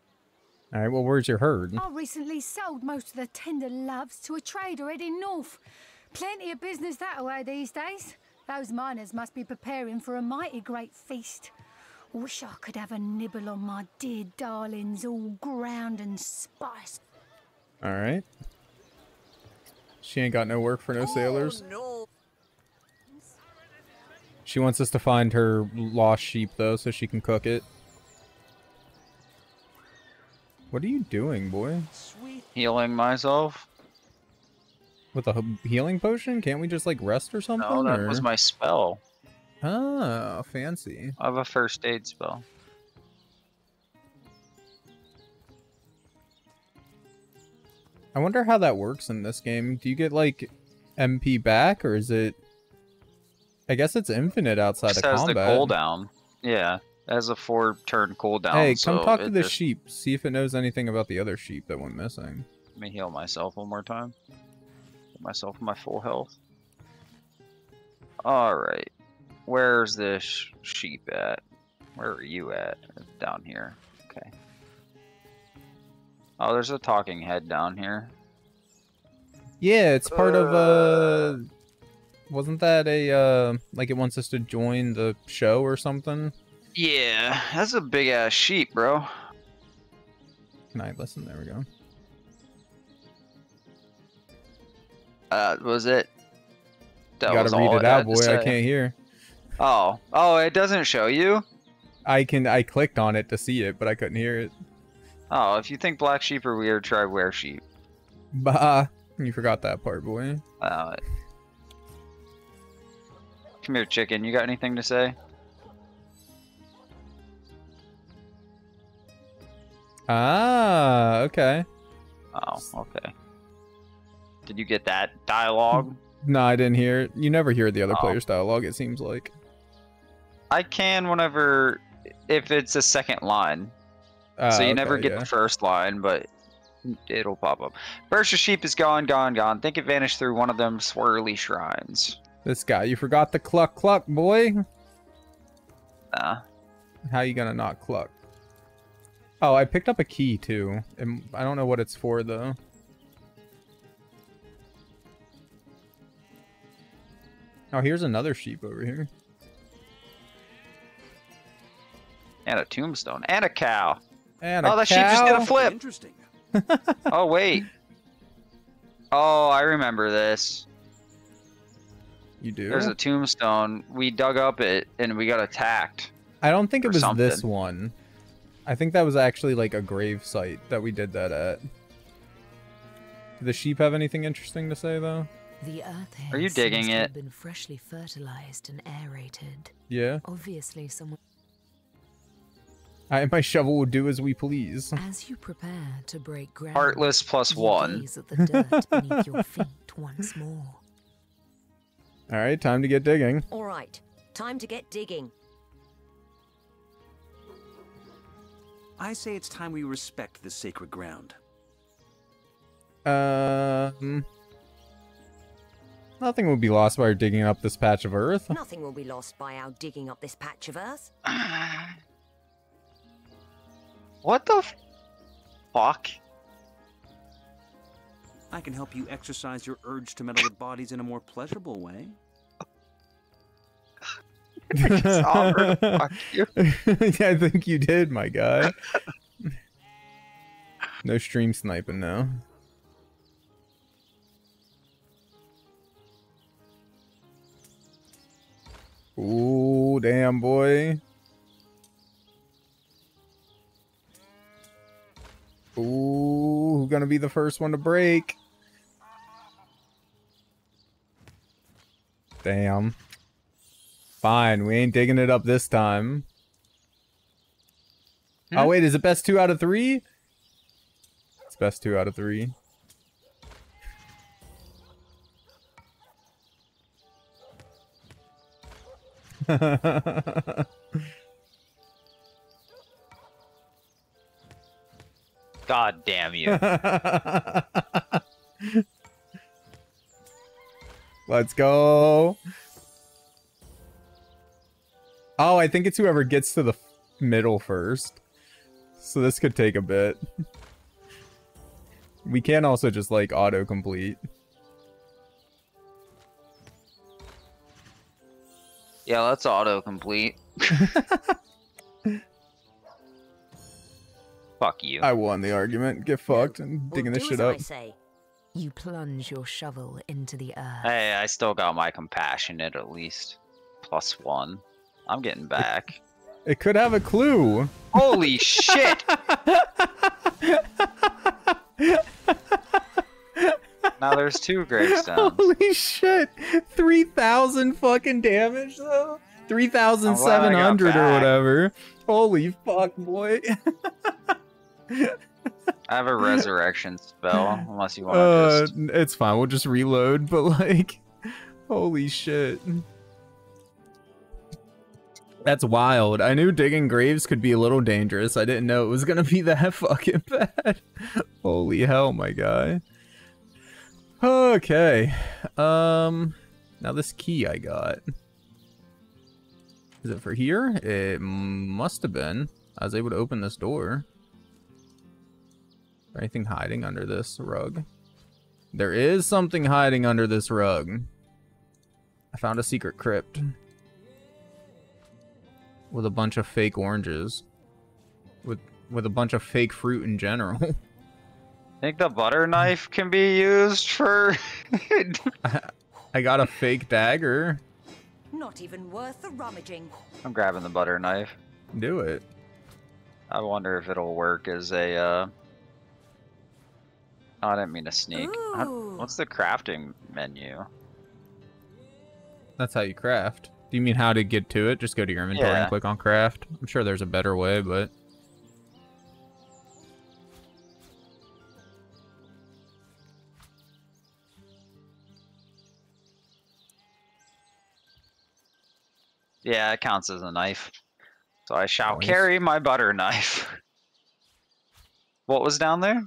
Alright, well, where's your herd? I recently sold most of the tender loves to a trader heading north. Plenty of business that way these days. Those miners must be preparing for a mighty great feast. Wish I could have a nibble on my dear darlings, all ground and spice. Alright. She ain't got no work for no oh, sailors. no. She wants us to find her lost sheep, though, so she can cook it. What are you doing, boy? Healing myself? With a healing potion? Can't we just, like, rest or something? No, that or- was my spell. Oh, fancy. I have a first aid spell. I wonder how that works in this game. Do you get, like, MP back, or is it... I guess it's infinite outside Just of has combat. the cooldown. Yeah, it has a four turn cooldown. Hey, so come talk to the just- sheep. See if it knows anything about the other sheep that went missing. Let me heal myself one more time. Get myself my full health. Alright. Where's this sheep at? Where are you at? Down here. Okay. Oh, there's a talking head down here. Yeah, it's part of uh wasn't that a uh like it wants us to join the show or something? Yeah, that's a big ass sheep, bro. Can I listen? There we go. Uh, was it? That you gotta was read all it out, boy. I can't hear. Oh, oh, it doesn't show you. I can I clicked on it to see it, but I couldn't hear it. Oh, if you think black sheep are weird, try were sheep. Bah, you forgot that part, boy. Uh, come here, chicken. You got anything to say? Ah, okay. Oh, okay. Did you get that dialogue? No, I didn't hear it. You never hear the other Oh. player's dialogue. It seems like. I can whenever, if it's a second line. Ah, so you never get yeah. the first line, but it'll pop up. First, the sheep is gone, gone, gone. Think it vanished through one of them swirly shrines. This guy, you forgot the cluck cluck, boy. Nah. How you gonna not cluck? Oh, I picked up a key too. and I don't know what it's for though. Oh, here's another sheep over here. And a tombstone. And a cow. And oh, a that sheep just did cow? a flip. Interesting. oh, wait. Oh, I remember this. You do? There's a tombstone. We dug up it and we got attacked. I don't think it or was this one. I think that was actually like a grave site that we did that at. Do the sheep have anything interesting to say though? The earth here Are you digging seems to have it? been freshly fertilized and aerated. Yeah. Obviously, someone. I, my shovel will do as we please. As you prepare to break ground, Heartless one. gaze at the dirt beneath your feet once more. All right, time to get digging. All right, time to get digging. I say it's time we respect the sacred ground. Um, nothing will be lost by our digging up this patch of earth. Nothing will be lost by our digging up this patch of earth. What the f- fuck? I can help you exercise your urge to meddle with bodies in a more pleasurable way. offered to fuck you. yeah, I think you did, my guy. no stream sniping now. Ooh, damn boy. Ooh, who's gonna be the first one to break? Damn. Fine, we ain't digging it up this time. Oh hmm? wait, is it best two out of three? It's best two out of three. God damn you. Let's go. Oh, I think it's whoever gets to the middle first. So this could take a bit. We can also just like auto-complete. Yeah, let's autocomplete. Fuck you. I won the argument. Get fucked and digging this do shit as I say. You plunge your shovel into the earth. Hey, I still got my compassionate at least. Plus one. I'm getting back. It could have a clue. Holy shit! now there's two gravestones. Holy shit! 3,000 fucking damage though? 3,700 or whatever. Holy fuck, boy. I have a resurrection spell, unless you want to Uh, just. it's fine. We'll just reload, but like, holy shit. That's wild. I knew digging graves could be a little dangerous. I didn't know it was gonna be that fucking bad. Holy hell, my guy. Okay. Um, now this key I got. Is it for here? It must have been. I was able to open this door. Is there anything hiding under this rug? There is something hiding under this rug. I found a secret crypt. With a bunch of fake oranges. With with a bunch of fake fruit in general. I think the butter knife can be used for. I got a fake dagger. Not even worth the rummaging. I'm grabbing the butter knife. Do it. I wonder if it'll work as a. Uh... Oh, I didn't mean to sneak. How- Ooh. What's the crafting menu? That's how you craft. Do you mean how to get to it? Just go to your inventory Yeah. and click on craft. I'm sure there's a better way, but Yeah, it counts as a knife. So I shall Nice. carry my butter knife. what was down there?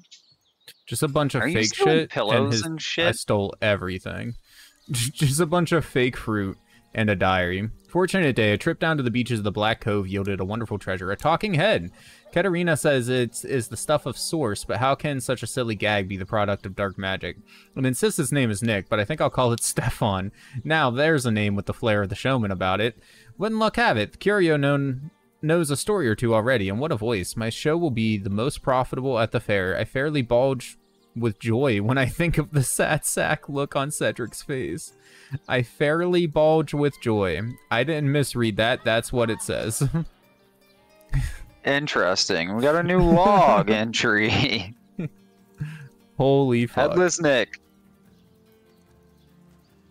Just a bunch of Are fake shit. pillows his- and I stole everything. just a bunch of fake fruit and a diary. Fortunate day, a trip down to the beaches of the Black Cove yielded a wonderful treasure, a talking head. Katerina says it's is the stuff of source, but how can such a silly gag be the product of dark magic? And insists his name is Nick, but I think I'll call it Stefan. Now there's a name with the flair of the showman about it. Wouldn't luck have it, the Curio known knows a story or two already, and what a voice. My show will be the most profitable at the fair. I fairly bulge with joy when I think of the sad sack look on Cedric's face. I fairly bulge with joy. I didn't misread that. That's what it says. Interesting. We got a new log entry. Holy fuck. Headless Nick.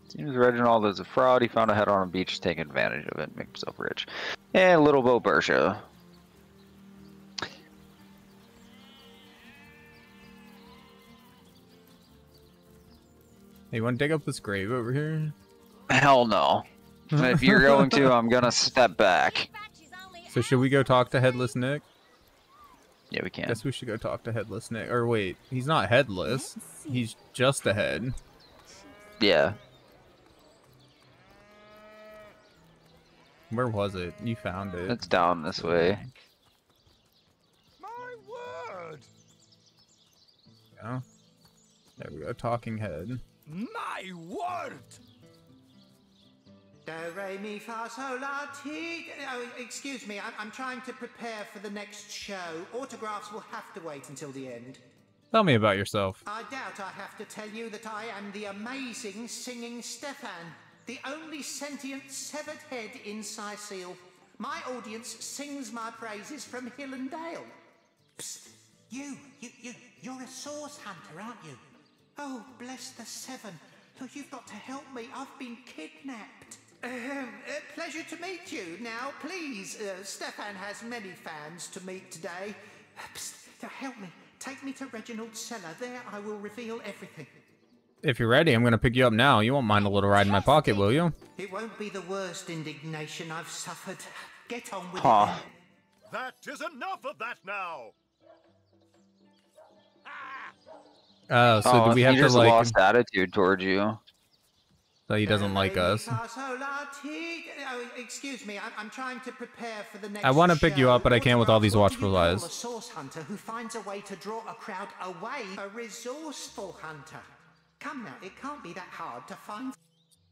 Seems Reginald is a fraud. He found a head on a beach, taking advantage of it, and make himself rich. And Little Bo Bersha. Hey, you want to dig up this grave over here? Hell no. if you're going to, I'm gonna step back. So should we go talk to Headless Nick? Yeah, we can. Guess we should go talk to Headless Nick. Or wait, he's not headless. He's just a head. Yeah. Where was it? You found it. It's down this way. My Word. Yeah. There we go. Talking head. My word! Do, re, mi, fa, sol, oh, la, ti. Oh, excuse me, I'm, I'm trying to prepare for the next show. Autographs will have to wait until the end. Tell me about yourself. I doubt I have to tell you that I am the amazing singing Stefan, the only sentient severed head in Cyseal. My audience sings my praises from hill and dale. Psst, you, you, you, you're a source hunter, aren't you? Oh, bless the seven. Look, you've got to help me. I've been kidnapped. Ahem, uh, pleasure to meet you. Now, please, uh, Stefan has many fans to meet today. Psst, help me. Take me to Reginald's cellar. There I will reveal everything. If you're ready, I'm gonna pick you up now. You won't mind a little ride in my pocket, will you? It won't be the worst indignation I've suffered. Get on with Huh. it. That is enough of that now. Oh, so oh, do we have he to just like? lost attitude towards you. So he doesn't like us. Fa, sol, la, ti. Oh, excuse me, I'm, I'm trying to prepare for the next I want to pick you up, but I can't with all these watchful A eyes. source hunter who finds a way to draw a crowd away. A resourceful hunter. Come now, it can't be that hard to find.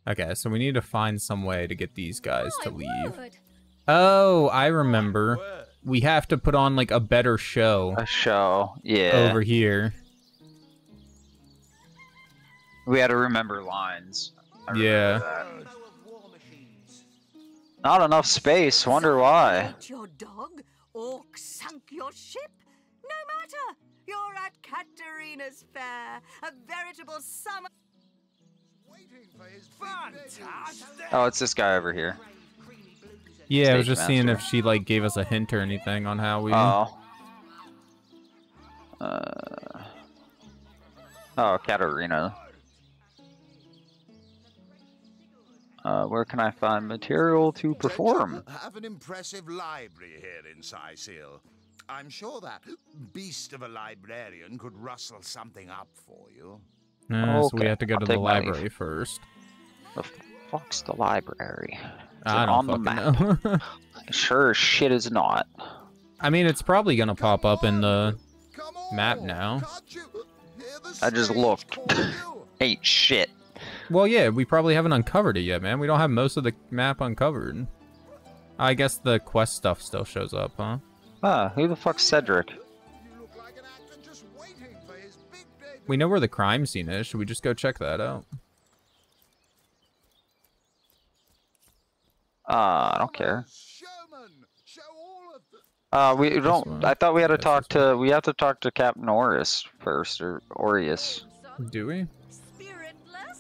Okay, so we need to find some way to get these guys to leave. Oh, I remember. We have to put on like a better show. A show, yeah. Over here. We had to remember lines. Remember Yeah. that. Not enough space. Wonder why. Your dog? Orc sunk your ship? No matter. You're at Katerina's fair, a veritable summer. Oh, it's this guy over here. Yeah, I was Stage just seeing if she like gave us a hint or anything on how we. Oh. Uh. Oh, Katarina. Uh, where can I find material to perform? Have an impressive library here in Cyseal. I'm sure that beast of a librarian could rustle something up for you. Uh, So we have to go I'll to the take my leave. library first. The fuck's the library? Is I it don't on the map? know. Sure shit is not. I mean, it's probably gonna pop up in the map now. I just looked. Ain't shit. Well, yeah, we probably haven't uncovered it yet, man. We don't have most of the map uncovered. I guess the quest stuff still shows up, huh? Ah, who the fuck's Cedric? We know where the crime scene is. Should we just go check that out? Uh, I don't care. Uh, we don't. I thought we had to talk to. We have to talk to Captain Norris first, or Aureus. Do we?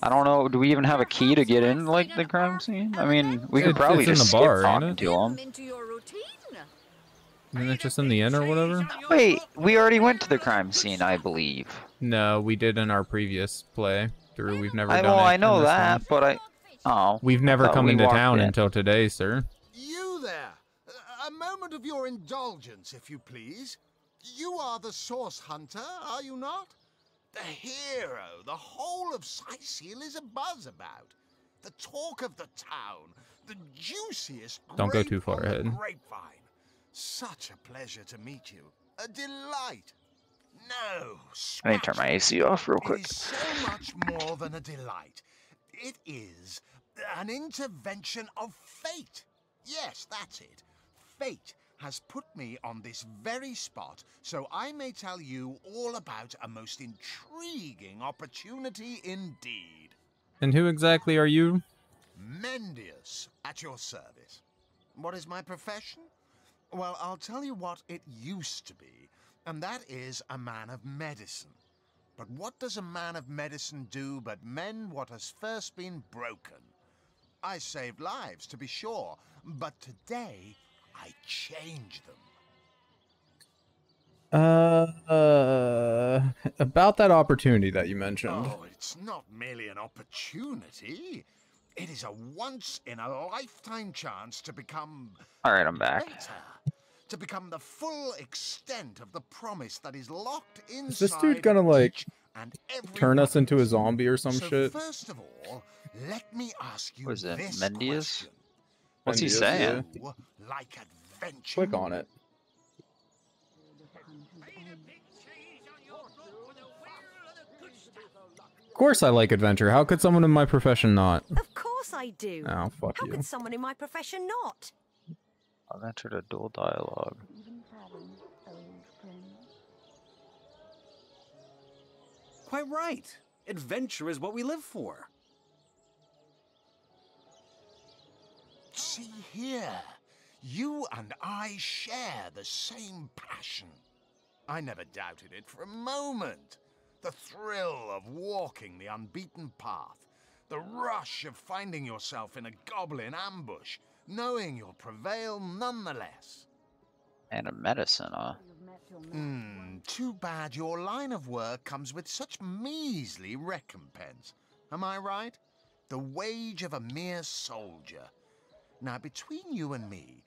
I don't know. Do we even have a key to get in, like the crime scene? I mean, we could It's- probably it's in just the bar, skip ain't talking to him. Into your routine. Isn't it just in the inn or whatever? Wait, we already went to the crime scene, I believe. No, we did in our previous play through. We've never I, done well, it I know that, one. but I. Oh. We've never come we into town in. until today, sir. You there! A- A moment of your indulgence, if you please. You are the source hunter, are you not? The hero the whole of Cyseal is abuzz about. The talk of the town. The juiciest Don't go too far ahead. Grapevine. Such a pleasure to meet you. A delight. No, Let me turn my AC off real quick. it is so much more than a delight. It is an intervention of fate. Yes, that's it. Fate has put me on this very spot so I may tell you all about a most intriguing opportunity indeed. And who exactly are you? Mendius, at your service. What is my profession? Well, I'll tell you what it used to be, and that is a man of medicine. But what does a man of medicine do but mend what has first been broken? I saved lives, to be sure, but today I change them. Uh, uh, about that opportunity that you mentioned. Oh, it's not merely an opportunity. It is a once in a lifetime chance to become All right, I'm back. better, to become the full extent of the promise that is locked inside. Is this dude gonna like and turn us into a zombie or some so shit? First of all, let me ask you What is it? this Mendius? question. What's he saying? Like adventure? Click on it. Of course I like adventure. How could someone in my profession not? Of course I do. Oh, fuck How you. could someone in my profession not? I've entered a dual dialogue. Quite right. Adventure is what we live for. See here, you and I share the same passion. I never doubted it for a moment. The thrill of walking the unbeaten path, the rush of finding yourself in a goblin ambush, knowing you'll prevail nonetheless. And a medicine, huh? Hmm, too bad your line of work comes with such measly recompense. Am I right? The wage of a mere soldier. Now, between you and me,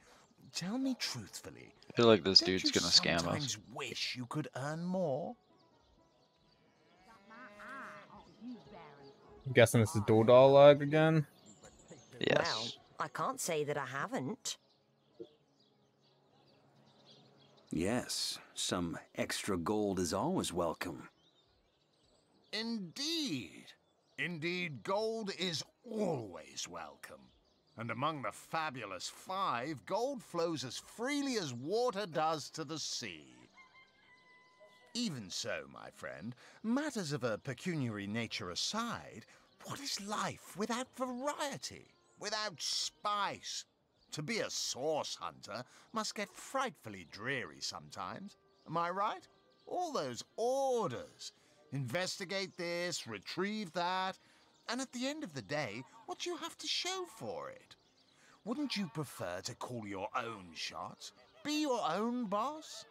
tell me truthfully. I feel like this dude's gonna scam us. sometimes wish you could earn more? I'm guessing this is dual dialogue again. Well, I can't say that I haven't. Yes, some extra gold is always welcome. Indeed. Indeed, gold is always welcome. And among the fabulous five, gold flows as freely as water does to the sea. Even so, my friend, matters of a pecuniary nature aside, what is life without variety, without spice? To be a source hunter must get frightfully dreary sometimes. Am I right? All those orders. Investigate this, retrieve that, and at the end of the day, what do you have to show for it? Wouldn't you prefer to call your own shots? Be your own boss?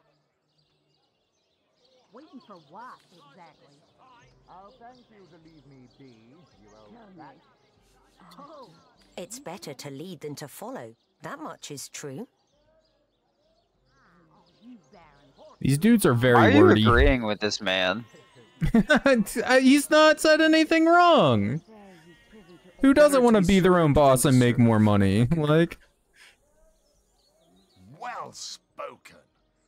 Waiting for what, exactly? I'll thank you to leave me be, you old rat. Oh, It's better to lead than to follow. That much is true. These dudes are very are you wordy. agreeing with this man? He's not said anything wrong. Who doesn't want to be their own boss and make more money? Like, Well spoken.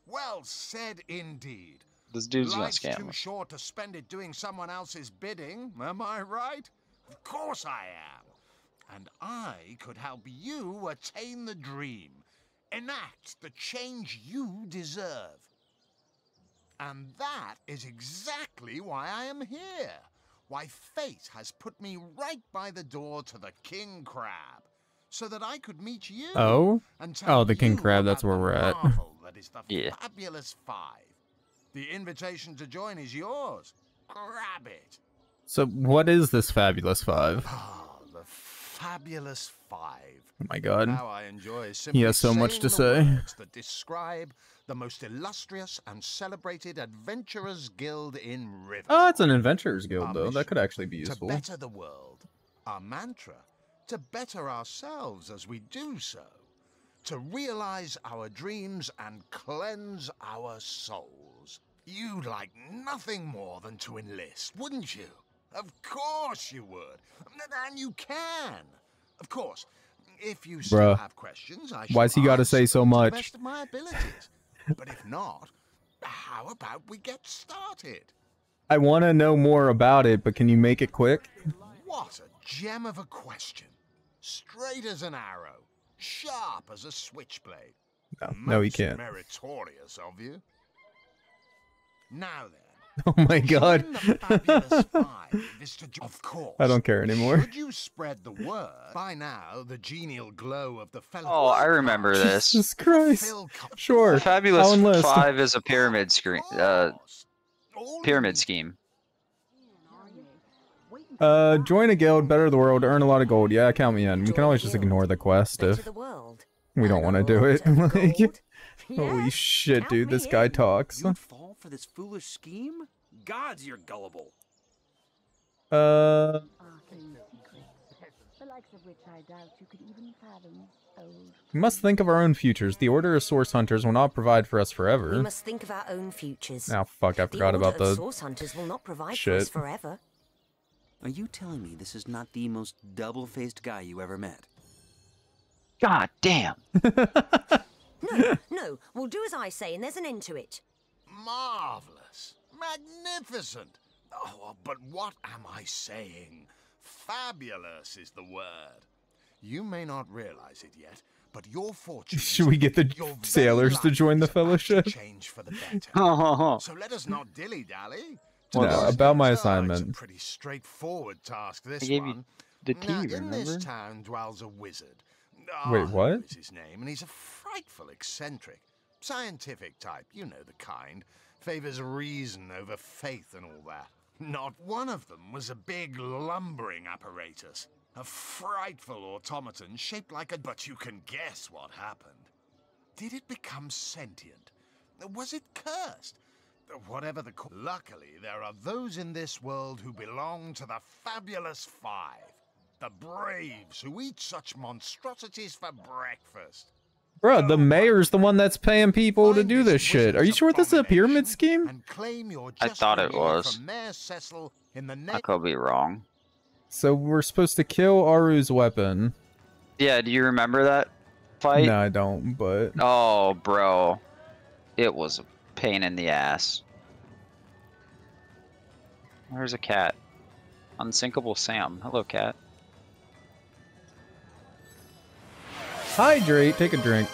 Well said indeed. This dude's gonna Life's scam too short to spend it doing someone else's bidding, am I right? Of course I am. And I could help you attain the dream, enact the change you deserve. And that is exactly why I am here. Why fate has put me right by the door to the King Crab, so that I could meet you. oh, and tell oh, the king crab. That's where we're at. marvel that is the Yeah. fabulous five. The invitation to join is yours. Grab it. So what is this fabulous five? Ah, the fabulous five. Oh my god. How I enjoy He has so much to say. words that describe the most illustrious and celebrated adventurers guild in River. Oh, it's an adventurers guild Our though. That could actually be useful. To better the world. Our mantra, to better ourselves as we do so. To realize our dreams and cleanse our souls. You'd like nothing more than to enlist, wouldn't you? Of course you would. And you can. Of course, if you still Bruh. have questions, I Why's he gotta say so to much? Best of my abilities. but if not, how about we get started? I want to know more about it, but can you make it quick? What a gem of a question. Straight as an arrow, sharp as a switchblade. No, no, he can't. Meritorious of you. Now then. Oh my god. join the fabulous five is to jo- of course. I don't care anymore. Should you spread the word, by now the genial glow of the fellow. Oh, I remember this. Jesus Christ. Sure. The Fabulous Five is a pyramid screen. Uh, pyramid scheme. Uh, join a guild, better the world, earn a lot of gold. Yeah, count me in. We can always just ignore the quest if we don't want to do it. like, holy shit, dude, this guy talks. You'd fall for this foolish scheme? Gods, you're gullible. Uh, The likes of which I doubt you could even fathom, we must think of our own futures. The Order of Source Hunters will not provide for us forever. We must think of our own futures. Oh fuck, I forgot Order about of the Source Hunters will not provide for us forever. Are you telling me this is not the most double-faced guy you ever met? God damn. No, no, we'll do as I say and there's an end to it. Marvelous. Magnificent. Oh, but what am I saying? Fabulous is the word. You may not realize it yet, but your fortune. Should we get the sailors to join the fellowship? change for the better. Oh. so let us not dilly dally. No, about my assignment. Pretty straightforward task. This I gave you one. the Now, tea, in this remember? town dwells a wizard. Wait, Arlo what? is his name, and he's a frightful eccentric, scientific type. You know the kind. Favors reason over faith and all that. Not one of them was a big lumbering apparatus. A frightful automaton shaped like a. But you can guess what happened. Did it become sentient? Was it cursed? Whatever the. Luckily, there are those in this world who belong to the fabulous five. The braves who eat such monstrosities for breakfast. Bruh, the mayor's the one that's paying people to do this shit. Are you sure this is a pyramid scheme? I thought it was. from Mayor Cecil in the I could be wrong. So we're supposed to kill Aru's weapon. Yeah, do you remember that fight? No, I don't, but Oh, bro. It was a pain in the ass. Where's a cat? Unsinkable Sam. Hello, cat. Hydrate, take a drink.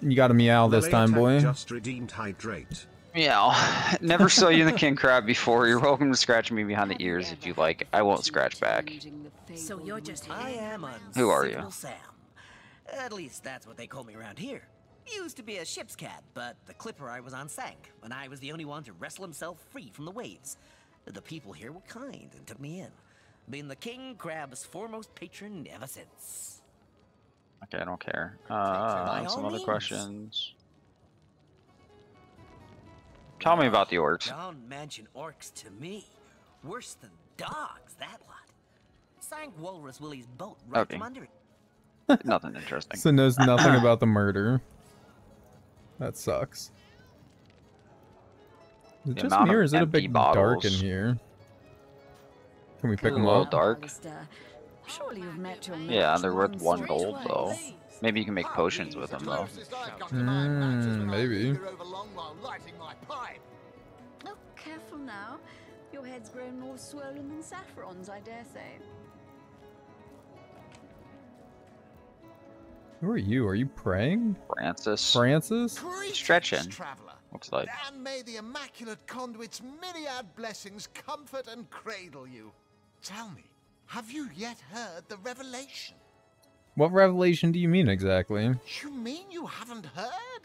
You got a meow this time, boy. Just redeemed hydrate. Meow. Never saw you in the king crab before. You're welcome to scratch me behind the ears if you like. I won't scratch back. So you're just I am Who are you? Unsinkable Sam. At least that's what they call me around here. Used to be a ship's cat, but the clipper I was on sank, and I was the only one to wrestle himself free from the waves. The people here were kind and took me in. Been the king crab's foremost patron ever since. Okay, I don't care. By Uh, some other means. questions. Tell me about the orcs. Don't mention orcs to me. Worse than dogs, that lot. Sank Walrus Willie's boat right Okay. from under it. Nothing interesting. So knows nothing about the murder. That sucks. Is it The just amount me or is it a empty bit dark in here? Can we pick a them little up? dark. Surely you've met your Yeah, they're worth one gold though. Maybe you can make potions with them though. Mm, maybe. Oh, careful now. Your head's grown more swollen than Saffron's, I dare say. Who are you? Are you praying? Francis. Francis? Stretching. Traveler. Looks like. And may the Immaculate Conduit's myriad blessings comfort and cradle you. Tell me, have you yet heard the revelation? What revelation do you mean exactly? You mean you haven't heard?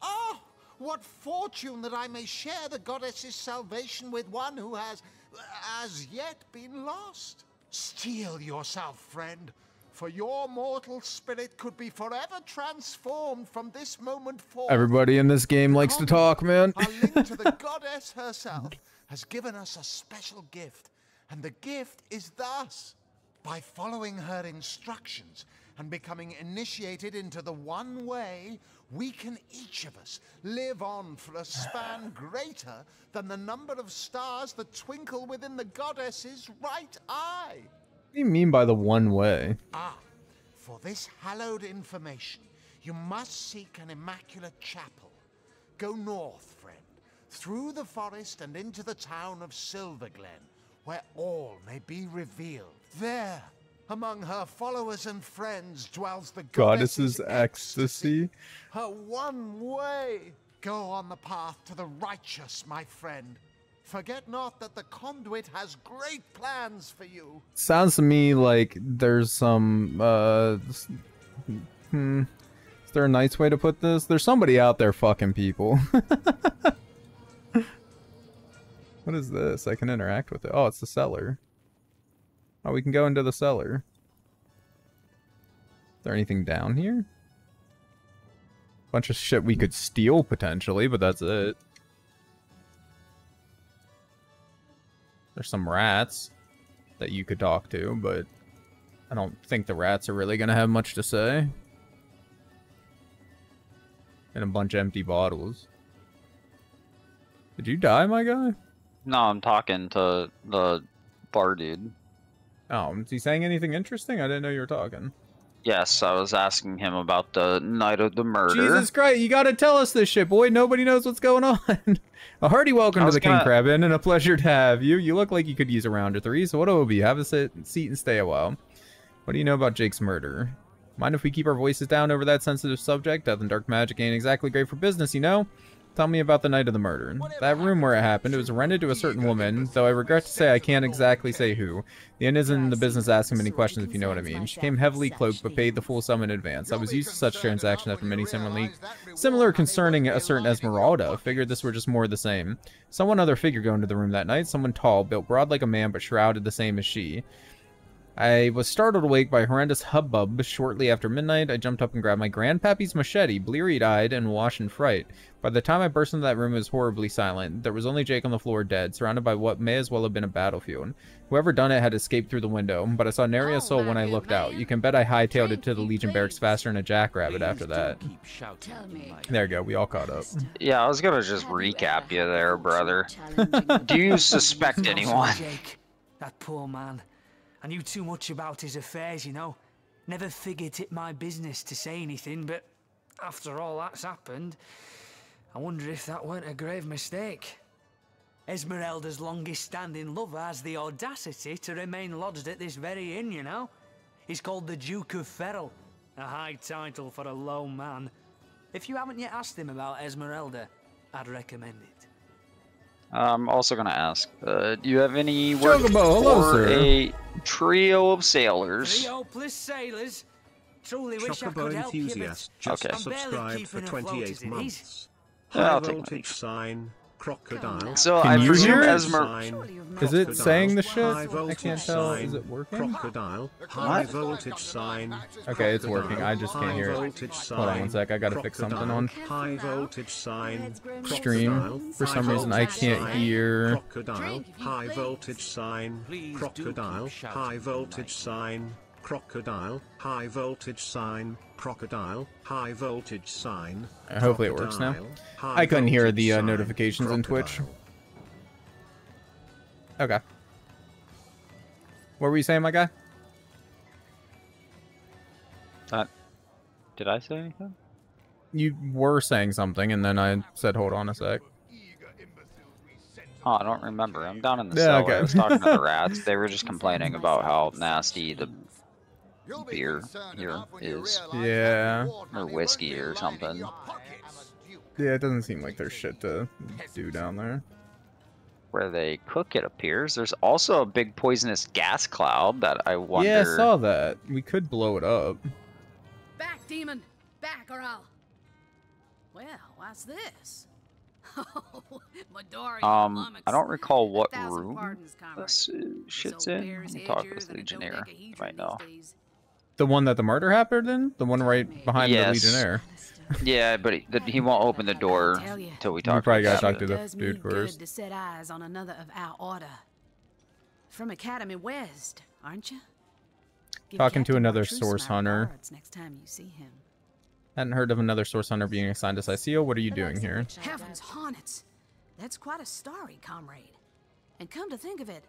Oh, what fortune that I may share the goddess's salvation with one who has, as yet, been lost. Steel yourself, friend, for your mortal spirit could be forever transformed from this moment forth. Everybody in this game likes to talk, man. Our link to the goddess herself has given us a special gift, and the gift is thus. By following her instructions and becoming initiated into the one way, we can each of us live on for a span greater than the number of stars that twinkle within the goddess's right eye. What do you mean by the one way? Ah, for this hallowed information, you must seek an immaculate chapel. Go north, friend, through the forest and into the town of Silverglen, where all may be revealed. There, Among her followers and friends dwells the Goddess's ecstasy. Her one way. Go on the path to the righteous, my friend. Forget not that the conduit has great plans for you. Sounds to me like there's some uh hmm. Is there a nice way to put this? There's somebody out there fucking people. what is this? I can interact with it. Oh, it's the cellar. Oh, we can go into the cellar. Is there anything down here? Bunch of shit we could steal potentially, but that's it. There's some rats that you could talk to, but I don't think the rats are really gonna have much to say. And a bunch of empty bottles. Did you die, my guy? No, I'm talking to the bar dude. Oh, is he saying anything interesting? I didn't know you were talking. Yes, I was asking him about the night of the murder. Jesus Christ, you gotta tell us this shit, boy. Nobody knows what's going on. a hearty welcome to the King gonna- Crab Inn and a pleasure to have you. You look like you could use a round or three, so what will be? Have a sit, seat and stay a while. What do you know about Jake's murder? Mind if we keep our voices down over that sensitive subject? Death and dark magic ain't exactly great for business, you know? Tell me about the night of the murder. That room where it happened, it was rented to a certain woman, though I regret to say I can't exactly say who. The inn isn't in the business asking many questions if you know what I mean. She came heavily cloaked but paid the full sum in advance. I was used to such transactions after many similar similar concerning a certain Esmeralda. Figured this were just more of the same. Saw one other figure go into the room that night, someone tall, built broad like a man but shrouded the same as she. I was startled awake by horrendous hubbub. Shortly after midnight, I jumped up and grabbed my grandpappy's machete, bleary-eyed and washed in fright. By the time I burst into that room, it was horribly silent. There was only Jake on the floor, dead, surrounded by what may as well have been a battlefield. Whoever done it had escaped through the window, but I saw nary a soul when I looked out. You can bet I hightailed it to the Legion barracks faster than a jackrabbit after that. There you go, we all caught up. Yeah, I was gonna just recap you there, brother. Do you suspect anyone? Jake, that poor man. I knew too much about his affairs, you know. Never figured it my business to say anything, but after all that's happened, I wonder if that weren't a grave mistake. Esmeralda's longest standing lover has the audacity to remain lodged at this very inn, you know. He's called the Duke of Ferrell, a high title for a low man. If you haven't yet asked him about Esmeralda, I'd recommend it. I'm also gonna ask, uh, do you have any work Chocobo, hello, for sir. a trio of sailors? Three hopeless sailors. Truly wish I Chocobo could help you, but enthusiast just Okay. I'm barely subscribed keeping for afloat 28 as it is. months. High I'll take voltage sign, crocodile. So Can I you presume hear it? Esmer- Is it saying the shit? High I voltage can't tell. sign, Is it working? Crocodile. High voltage sign. Okay, it's working. I just can't hear it. Hold on one sec. I gotta fix something on High voltage sign. stream. For some reason, I can't hear. Crocodile. High voltage sign. Crocodile. High voltage sign. Crocodile. High voltage sign. Crocodile. High voltage sign. Uh, Hopefully it works now. I couldn't hear the uh, sign, notifications in Twitch. Okay. What were you saying, my guy? Uh, did I say anything? You were saying something, and then I said, "Hold on a sec." Oh, I don't remember. I'm down in the Yeah, cellar. okay. I was talking to the rats. They were just complaining about how nasty the beer here is. Yeah. Or whiskey or something. Yeah, it doesn't seem like there's shit to do down there. Where they cook, it appears. There's also a big poisonous gas cloud that I wonder. Yeah, I saw that. We could blow it up. Back, demon! Back, or I'll. Well, what's this? Oh, Midori. Um, I don't recall what room pardons, this shit's in. Let me talk with Legionnaire. You might know. The one that the murder happened in? The one right behind Yes. the Legionnaire? Yeah, but he, the, he won't open the door tell ya. until we You talk. probably about gotta talk to the dude me good first. to set eyes on another of our order. From Academy West, aren't you? Give Talking to another Martrus source hunter. regards Next time you see him. Hadn't heard of another source hunter being assigned to Cyseal. What are you doing here? Heavens, hornets! That's quite a story, comrade. And come to think of it,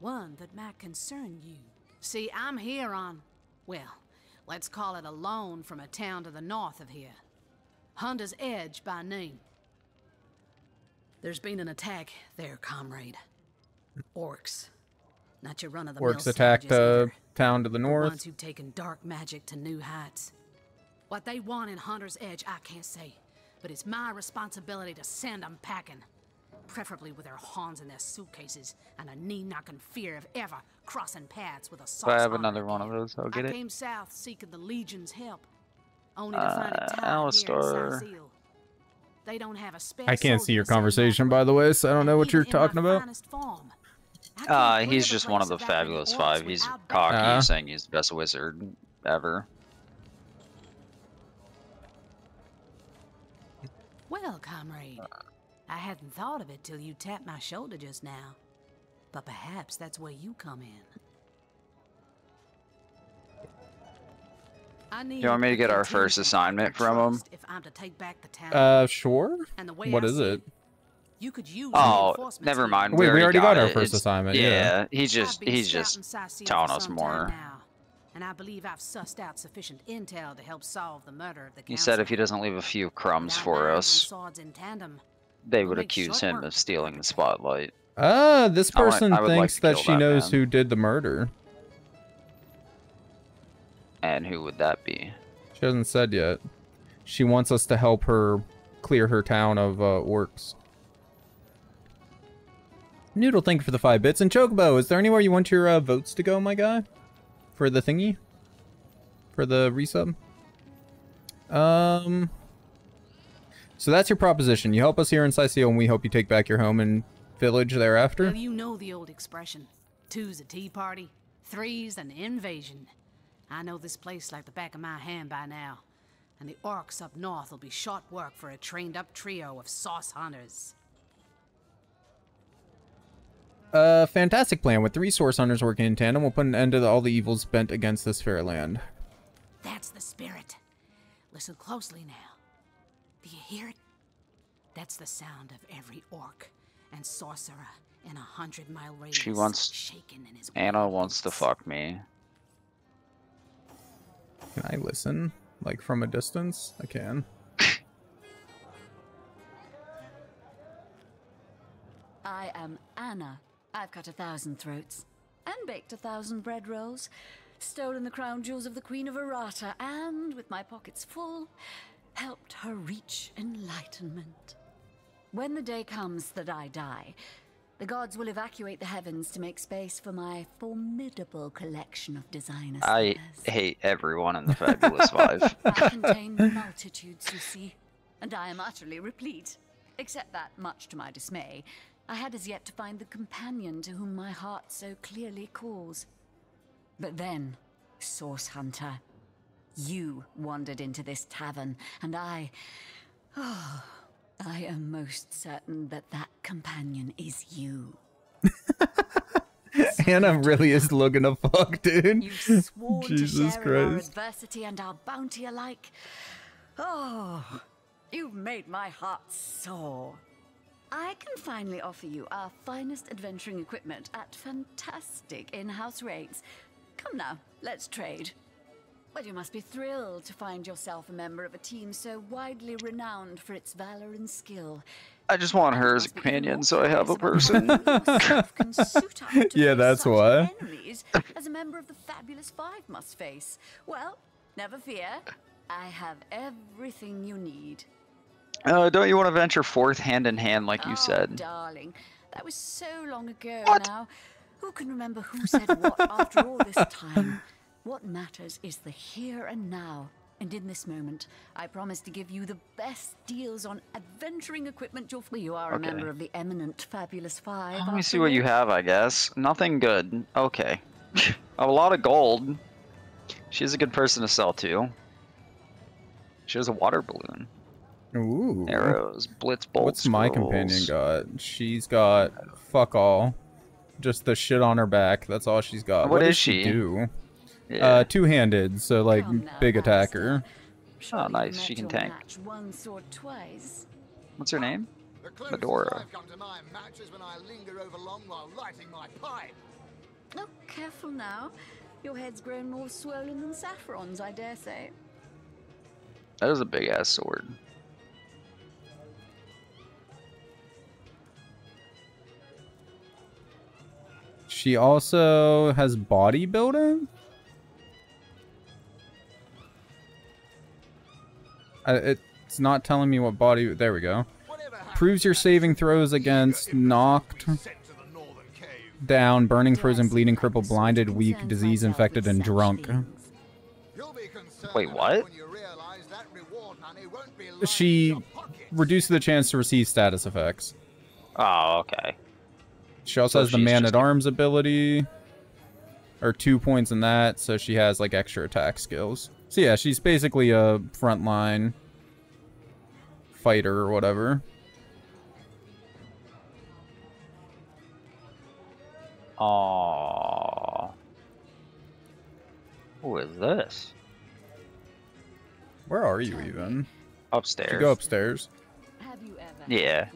one that might concern you. See, I'm here on, well, let's call it a loan from a town to the north of here. Hunter's Edge by name. There's been an attack there, comrade. Orcs. Not your run of the Orcs attacked uh, town to the The north. ones who've taken dark magic to new heights. What they want in Hunter's Edge, I can't say, but it's my responsibility to send 'em packing. Preferably with their horns in their suitcases and a knee-knocking fear of ever crossing paths with a If sauce I have another one of those, I'll get I it. came south seeking the Legion's help, only to find Uh, it tied here in Alistar. They don't have a spare I can't see your conversation, by the way, so I don't know what you're even in my talking about. finest. Uh, he's just one of the fabulous five. He's cocky, Ah. saying he's the best wizard ever. Well, comrade, I hadn't thought of it till you tapped my shoulder just now. But perhaps that's where you come in. I need You want me to get our first assignment from him? if I'm to take back the town. Uh, sure. And the way What I is it? You could use Oh, never mind. Wait, we already got our it. first It's- assignment, Yeah, yeah. he's just he's just Sicil telling us more. now, and I believe I've sussed out sufficient intel to help solve the murder of the He council. said if he doesn't leave a few crumbs Now for us, swords in tandem. They would accuse him work of stealing the spotlight. Ah, this I want- person I would like thinks that she that knows man. who did the murder. And who would that be? She hasn't said yet. She wants us to help her clear her town of uh, orcs. Noodle, thank you for the five bits. And Chocobo, is there anywhere you want your uh, votes to go, my guy? For the thingy? For the resub? Um. So that's your proposition. You help us here in Cyseal, and we hope you take back your home and village thereafter. Well, you know the old expression. Two's a tea party, three's an invasion. I know this place like the back of my hand by now. And the orcs up north will be short work for a trained up trio of source hunters. A fantastic plan. With three source hunters working in tandem, we'll put an end to all the evils bent against this fair land. That's the spirit. Listen closely now. Do you hear it? That's the sound of every orc and sorcerer in a hundred mile radius. She wants shaking in his Anna wants to fuck me. Can I listen? Like from a distance? I can. I am Anna. I've cut a thousand throats and baked a thousand bread rolls, stolen the crown jewels of the Queen of Arata, and, with my pockets full, helped her reach enlightenment. When the day comes that I die, the gods will evacuate the heavens to make space for my formidable collection of designers. I hate everyone in the Fabulous Five. I contain multitudes, you see, and I am utterly replete. Except that, much to my dismay, I had as yet to find the companion to whom my heart so clearly calls. But then, Source Hunter, you wandered into this tavern, and I. Oh, I am most certain that that companion is you. Anna really is looking to fuck, dude. You've sworn Jesus to share in our Christ. adversity and our bounty alike. Oh, you've made my heart soar. I can finally offer you our finest adventuring equipment at fantastic in-house rates. Come now, let's trade. Well, you must be thrilled to find yourself a member of a team so widely renowned for its valor and skill. I just want her as a companion, so I have a person. yeah, that's why. enemies as a member of the Fabulous Five must face. Well, never fear. I have everything you need. Uh, don't you want to venture forth hand in hand, like you Oh, said? darling, that was so long ago now. Who can remember who said what after all this time? What matters is the here and now. And in this moment, I promise to give you the best deals on adventuring equipment you'll You are a Okay. member of the eminent Fabulous Five. Let me see what you have, I guess. Nothing good. Okay. a lot of gold. She's a good person to sell to. She has a water balloon. Ooh. Arrows, blitz bolts. What's my companion got? She's got fuck all. Just the shit on her back. That's all she's got. What does is she? do? Yeah. Uh, two-handed, so like big attacker. Oh, nice. She can tank. Match one twice. What's her name? The closest Madora. I've come to my match when I linger over long while lighting my pipe. Oh, careful now. Your head's grown more swollen than saffron's, I dare say. That is a big ass sword. She also has bodybuilding. Uh, it's not telling me what body. There we go. Proves your saving throws against knocked down, burning, frozen, bleeding, crippled, blinded, weak, disease infected, and drunk. Wait, what? She reduces the chance to receive status effects. Oh, okay. She also So has the man-at-arms ability. Or two points in that, so she has like extra attack skills. So yeah, she's basically a frontline fighter or whatever. Oh. Who is this? Where are you even? Upstairs. You go upstairs. Yeah.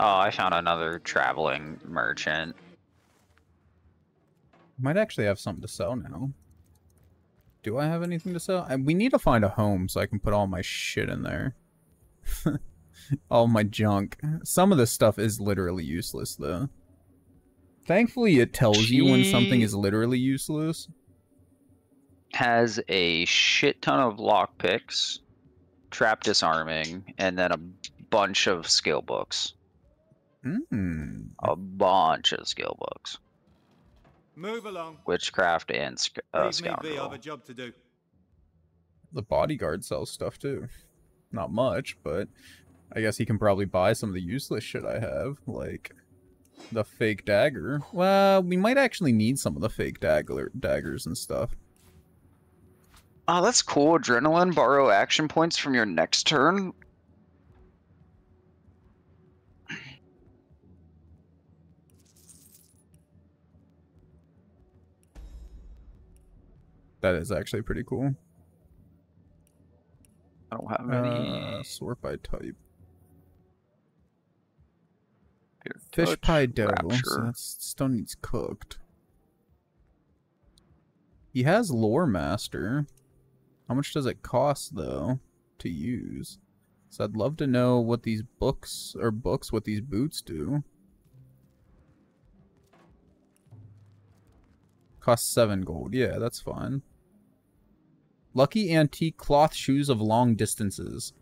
Oh, I found another traveling merchant. Might actually have something to sell now. Do I have anything to sell? I, we need to find a home so I can put all my shit in there. all my junk. Some of this stuff is literally useless, though. Thankfully, it tells you when something is literally useless. Has a shit ton of lockpicks, trap disarming, and then a bunch of skill books. Hmm. A bunch of skill books. Move along. Witchcraft and sc- uh, Leave me be. I've scoundrel. a job to do. The bodyguard sells stuff too. Not much, but I guess he can probably buy some of the useless shit I have, like the fake dagger. Well, we might actually need some of the fake dagger daggers and stuff. Oh, that's cool. Adrenaline. Borrow action points from your next turn. That is actually pretty cool. I don't have any. Uh, sort by type. Fish touch, pie dough. So rapture. still needs cooked. He has lore master. How much does it cost though to use? So I'd love to know what these books or books what these boots do. Cost seven gold. Yeah, that's fine. Lucky antique cloth shoes of long distances.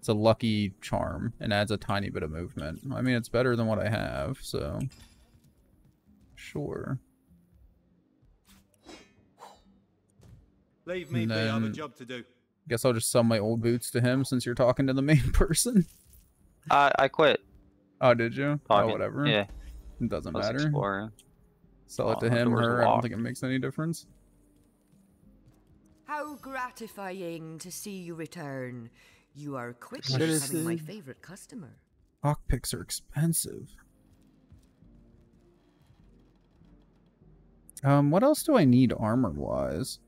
It's a lucky charm and adds a tiny bit of movement. I mean, it's better than what I have, so sure. Leave me be. I've a job to do. Guess I'll just sell my old boots to him since you're talking to the main person. Uh, I quit. Oh, did you? Talking- Oh, whatever. yeah. It doesn't I was matter. exploring. Sell it Oh, to him, or her. I don't think it makes any difference. How gratifying to see you return. You are quick What is becoming my favorite customer. Lockpicks are expensive. Um, what else do I need armor-wise?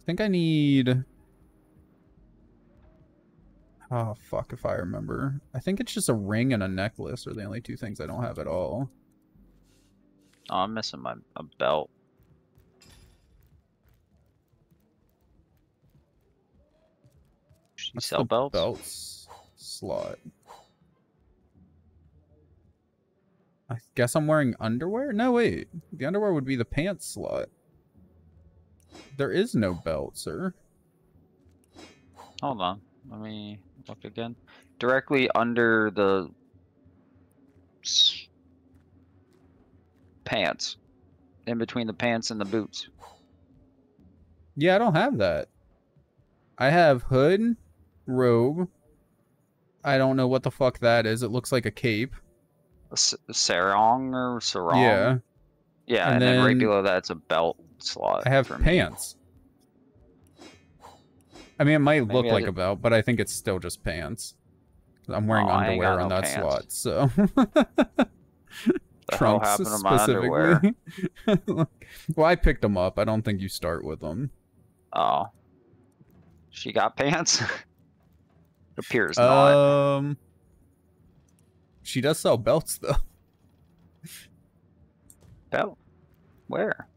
I think I need... Oh, fuck if I remember. I think it's just a ring and a necklace are the only two things I don't have at all. Oh, I'm missing my a belt. You What's sell belts? belts slot? I guess I'm wearing underwear? No, wait. The underwear would be the pants slot. There is no belt, sir. Hold on. Let me look again. Directly under the pants. In between the pants and the boots. Yeah, I don't have that. I have hood, robe. I don't know what the fuck that is. It looks like a cape. A sarong or sarong? Yeah. Yeah, And and, then, right below that it's a belt slot. I have pants. I mean, it might look I like a belt, but I think it's still just pants. I'm wearing Oh, underwear on no that pants. slot, so. Trunks happened to my underwear? specifically. well, I picked them up. I don't think you start with them. Oh. She got pants? Appears not. Um, she does sell belts though. Belt? Where?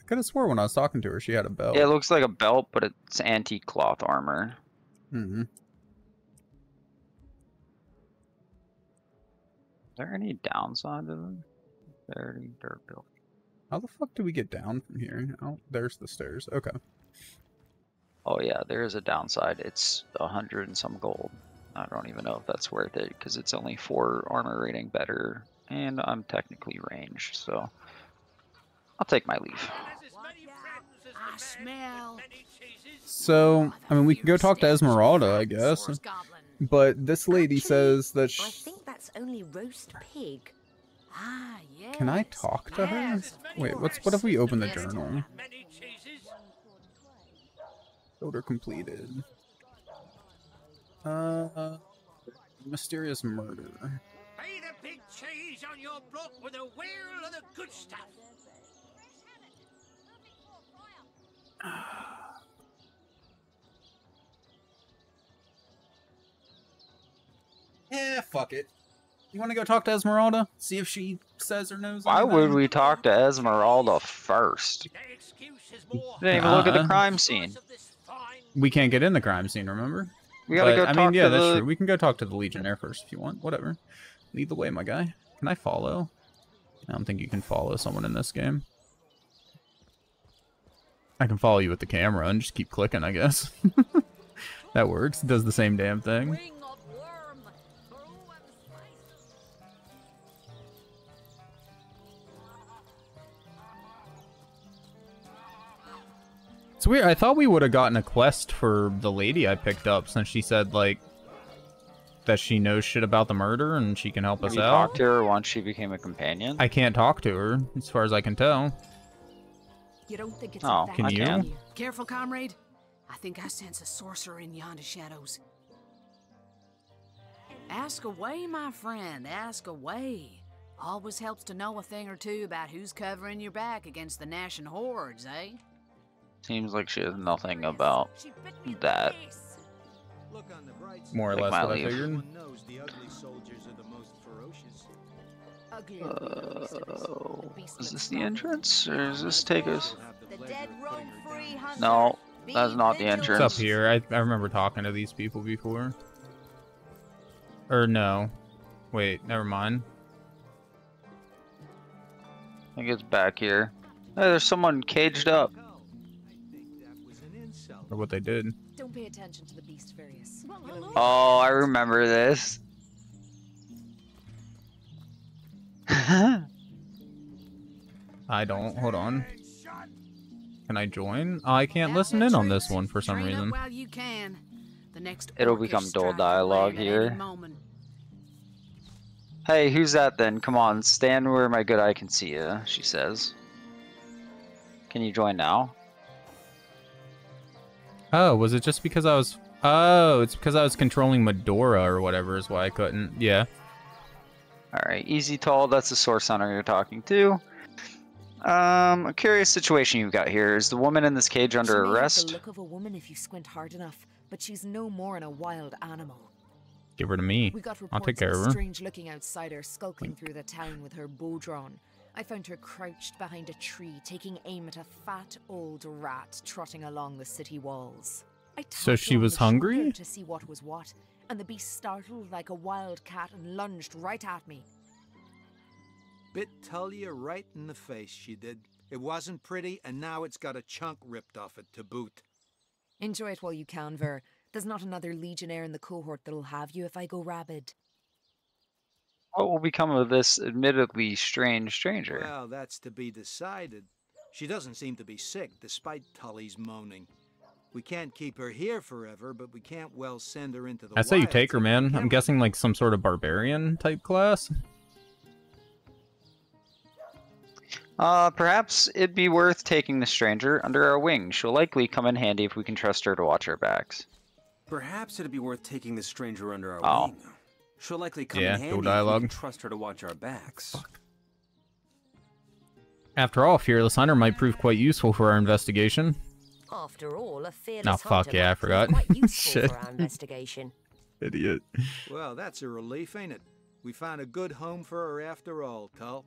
I could have swore when I was talking to her she had a belt. Yeah, it looks like a belt, but it's antique cloth armor. Mm-hmm. Is there any downside to them? Dirt building. How the fuck do we get down from here? Oh, there's the stairs. Okay. Oh yeah, there is a downside. It's a hundred and some gold. I don't even know if that's worth it because it's only four armor rating better, and I'm technically ranged, so I'll take my leave. So, I mean, we can go talk to Esmeralda, I guess. But this lady says that I think that's only roast pig. Ah, yes. Can I talk to her? Wait, what's what if we open the journal? Order completed. Uh, mysterious murder. Pay the big cheese on your block with a wheel of the good stuff. Yeah, fuck it. You want to go talk to Esmeralda? See if she says or knows. Why anything? would we talk to Esmeralda first? Didn't even look at the Uh-uh. crime scene. We can't get in the crime scene, remember? We gotta But, go I mean, yeah, that's the- true. We can go talk to the Legionnaire first if you want. Whatever. Lead the way, my guy. Can I follow? I don't think you can follow someone in this game. I can follow you with the camera and just keep clicking, I guess. that works. It does the same damn thing. It's weird. I thought we would have gotten a quest for the lady I picked up since she said, like, that she knows shit about the murder and she can help Have us you out. talked to her once she became a companion? I can't talk to her, as far as I can tell. You don't think it's Oh, Can bad you? idea? Careful, comrade. I think I sense a sorcerer in yonder shadows. Ask away, my friend. Ask away. Always helps to know a thing or two about who's covering your back against the gnashing hordes, eh? Seems like she has nothing about that. More or Like less my what I leave. figured. knows the ugly soldiers are the most ferocious. Oh, is this the entrance, or does this take us? The dead roam free, hunter. No, that's not the It's entrance. up here. I, I remember talking to these people before. Or no. Wait, never mind. I think it's back here. Hey, there's someone caged up. Or what they did. Don't pay attention to the beast, Various. Oh, I remember this. I don't. Hold on. Can I join? Oh, I can't listen in on this one for some reason. while you can. The next It'll become dull dialogue here. Hey, who's that then? Come on, stand where my good eye can see you, she says. Can you join now? Oh, was it just because I was... Oh, it's because I was controlling Madora or whatever is why I couldn't. Yeah. Alright, easy tall, that's the source hunter you're talking to. Um, a curious situation you've got here. Is the woman in this cage under she may arrest? the look of a woman if you squint hard enough, but she's no more than a wild animal. Give her to me. We got I'll take care of of her. strange-looking outsider skulking through the town with her bow drawn. I found her crouched behind a tree, taking aim at a fat old rat trotting along the city walls. I So she was hungry? to see what was what, and the beast startled like a wild cat and lunged right at me. Bit Tullia right in the face, she did. It wasn't pretty, and now it's got a chunk ripped off it to boot. Enjoy it while you can, Ver. There's not another legionnaire in the cohort that'll have you if I go rabid. What will become of this admittedly strange stranger? Well, that's to be decided. She doesn't seem to be sick, despite Tully's moaning. We can't keep her here forever, but we can't well send her into the I say you take her, man. I'm guessing like some sort of barbarian type class. Uh, perhaps it'd be worth taking the stranger under our wing. She'll likely come in handy if we can trust her to watch our backs. Perhaps it'd be worth taking the stranger under our Oh. wing. She'll likely come Yeah, in no handy if we dialogue. can trust her to watch our backs. After all, Fearless Hunter might prove quite useful for our investigation. After all, a fearless Oh, fuck hunter yeah, I might prove forgot. quite useful Shit. for our investigation. Idiot. Well, that's a relief, ain't it? We found a good home for her after all, Tull.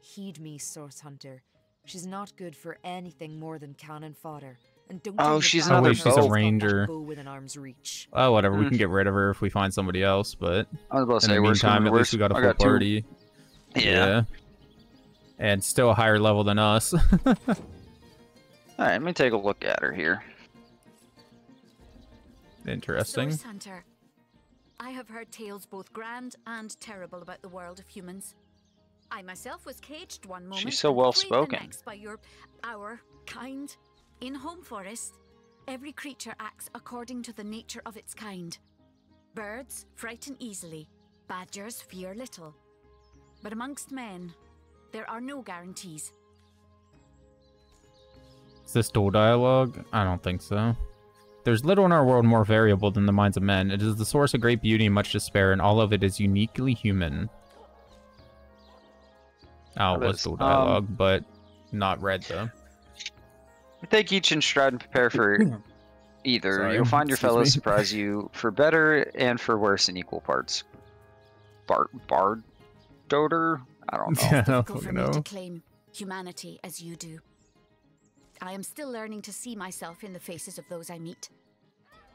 Heed me, Source Hunter. She's not good for anything more than cannon fodder. And don't Oh, she's about Oh, another wait, she's a bow. got that ranger. bow within arm's reach. Oh, whatever. We Hmm. can get rid of her if we find somebody else, but I was about to in say, the worst comes meantime, to at least we got a full got party. Yeah. And still a higher level than us. Alright, let me take a look at her here. Interesting. Source Hunter. I have heard tales both grand and terrible about the world of humans. I myself was caged one moment. She's so well spoken. by your, our kind. In Home Forest, every creature acts according to the nature of its kind. Birds frighten easily, badgers fear little. But amongst men, there are no guarantees. Is this dual dialogue? I don't think so. There's little in our world more variable than the minds of men. It is the source of great beauty and much despair, and all of it is uniquely human. Oh, it was is, dual um, dialogue, but not read though. Take each in stride and prepare for either. Sorry, You'll find your excuse fellows me. surprise you for better and for worse in equal parts. Bard, Bard, Doter? I don't know. Yeah, I don't for fucking me to claim humanity as you do. I am still learning to see myself in the faces of those I meet.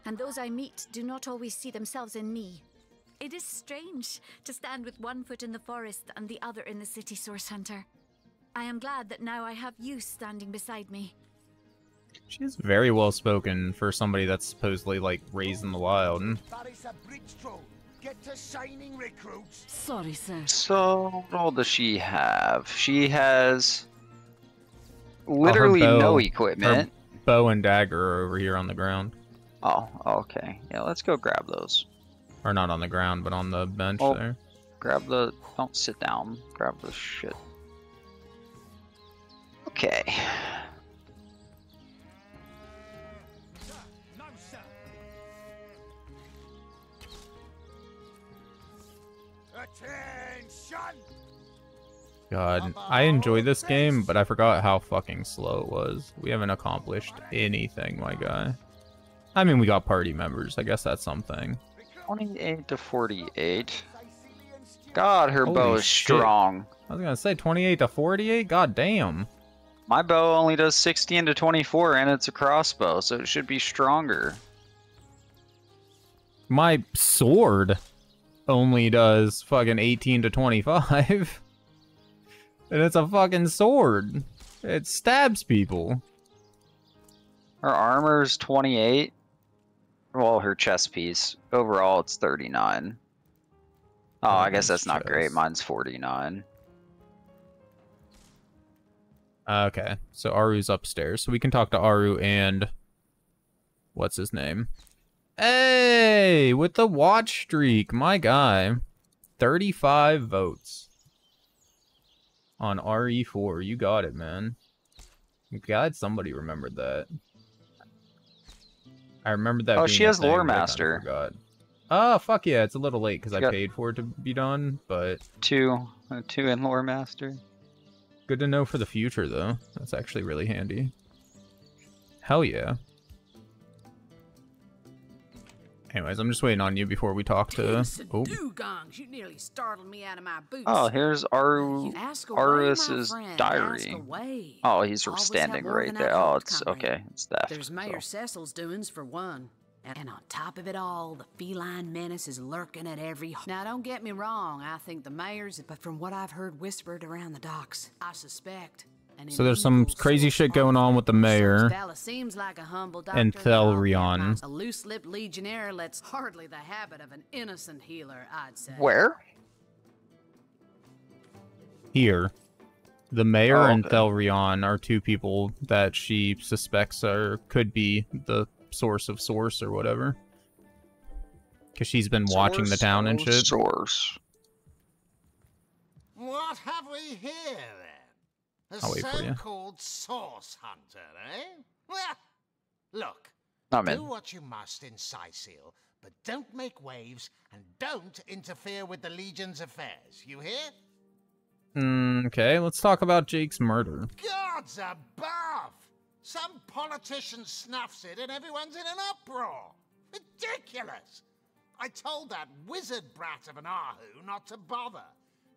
And those I meet do not always see themselves in me. It is strange to stand with one foot in the forest and the other in the city, Source Hunter. I am glad that now I have you standing beside me. She's very well spoken for somebody that's supposedly like raised in the wild. Paris a bridge troll. Get to shining recruits. Sorry, sir. So, what all does she have? She has Oh, literally bow- no her equipment. bow and dagger are over here on the ground. Oh, okay. Yeah, let's go grab those. Or not on the ground, but on the bench Oh. there. Grab the. Don't sit down. Grab the shit. Okay. God, I enjoy this game, but I forgot how fucking slow it was. We haven't accomplished anything, my guy. I mean, we got party members. I guess that's something. 28 to 48. God, her bow is shit. strong. I was gonna say 28 to 48. God damn. My bow only does 16 to 24, and it's a crossbow, so it should be stronger. My sword only does fucking 18 to 25. and it's a fucking sword. It stabs people. Her armor's 28. Well, her chest piece. Overall, it's 39. Oh, I guess that's not great. Mine's 49. Okay, so Aru's upstairs, so we can talk to Aru and what's his name? Hey, with the watch streak, my guy, thirty-five votes on RE4. You got it, man. I'm glad somebody remembered that. I remember that. Oh, she has Lore but I kinda Master. forgot. Oh fuck yeah! It's a little late because I paid for it to be done, but Two. Uh, two in Lore Master. Good to know for the future, though. That's actually really handy. Hell yeah. Anyways, I'm just waiting on you before we talk to. Oh, Dugongs, you nearly startled me out of my boots. Oh, here's Aru Ask Arus's diary. Oh, he's Always standing right there. Oh, it's comrade. okay. It's theft. There's Mayor so. Cecil's doings for one. And, and on top of it all, the feline menace is lurking at every. Now, don't get me wrong. I think the mayor's, but from what I've heard whispered around the docks, I suspect. An so there's some crazy shit going on with the mayor Fella seems like a humble and doctor, but all Thelyron. A loose-lipped legionnaire lets hardly the habit of an innocent healer, I'd say. Where? Here. The mayor Oh, and. Thelyron are two people that she suspects are could be the source of source or whatever. Because she's been watching the town and of shit. Source. What have we here I'll wait for you. so-called source hunter, eh? Well, look, I'm do in. what you must in Cyseal, but don't make waves and don't interfere with the Legion's affairs. You hear? Mm, okay, let's talk about Jake's murder. Gods above! Some politician snuffs it and everyone's in an uproar. Ridiculous! I told that wizard brat of an Arhu not to bother,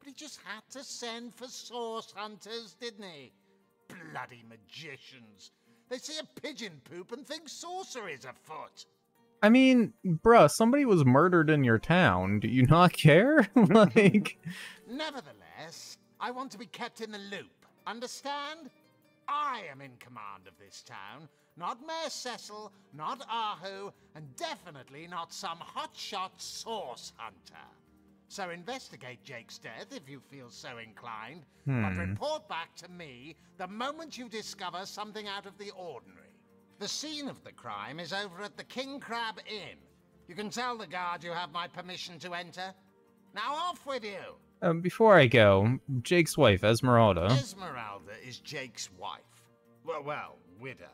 but he just had to send for source hunters, didn't he? Bloody magicians. They see a pigeon poop and think sorcery's afoot. I mean, bruh, somebody was murdered in your town. Do you not care? like, Nevertheless, I want to be kept in the loop. Understand? I am in command of this town, not Mayor Cecil, not Arhu, and definitely not some hotshot source hunter. So investigate Jake's death if you feel so inclined, but Hmm. report back to me the moment you discover something out of the ordinary. The scene of the crime is over at the King Crab Inn. You can tell the guard you have my permission to enter. Now off with you! um, before I go, Jake's wife, Esmeralda. Esmeralda is Jake's wife. Well, well, widow.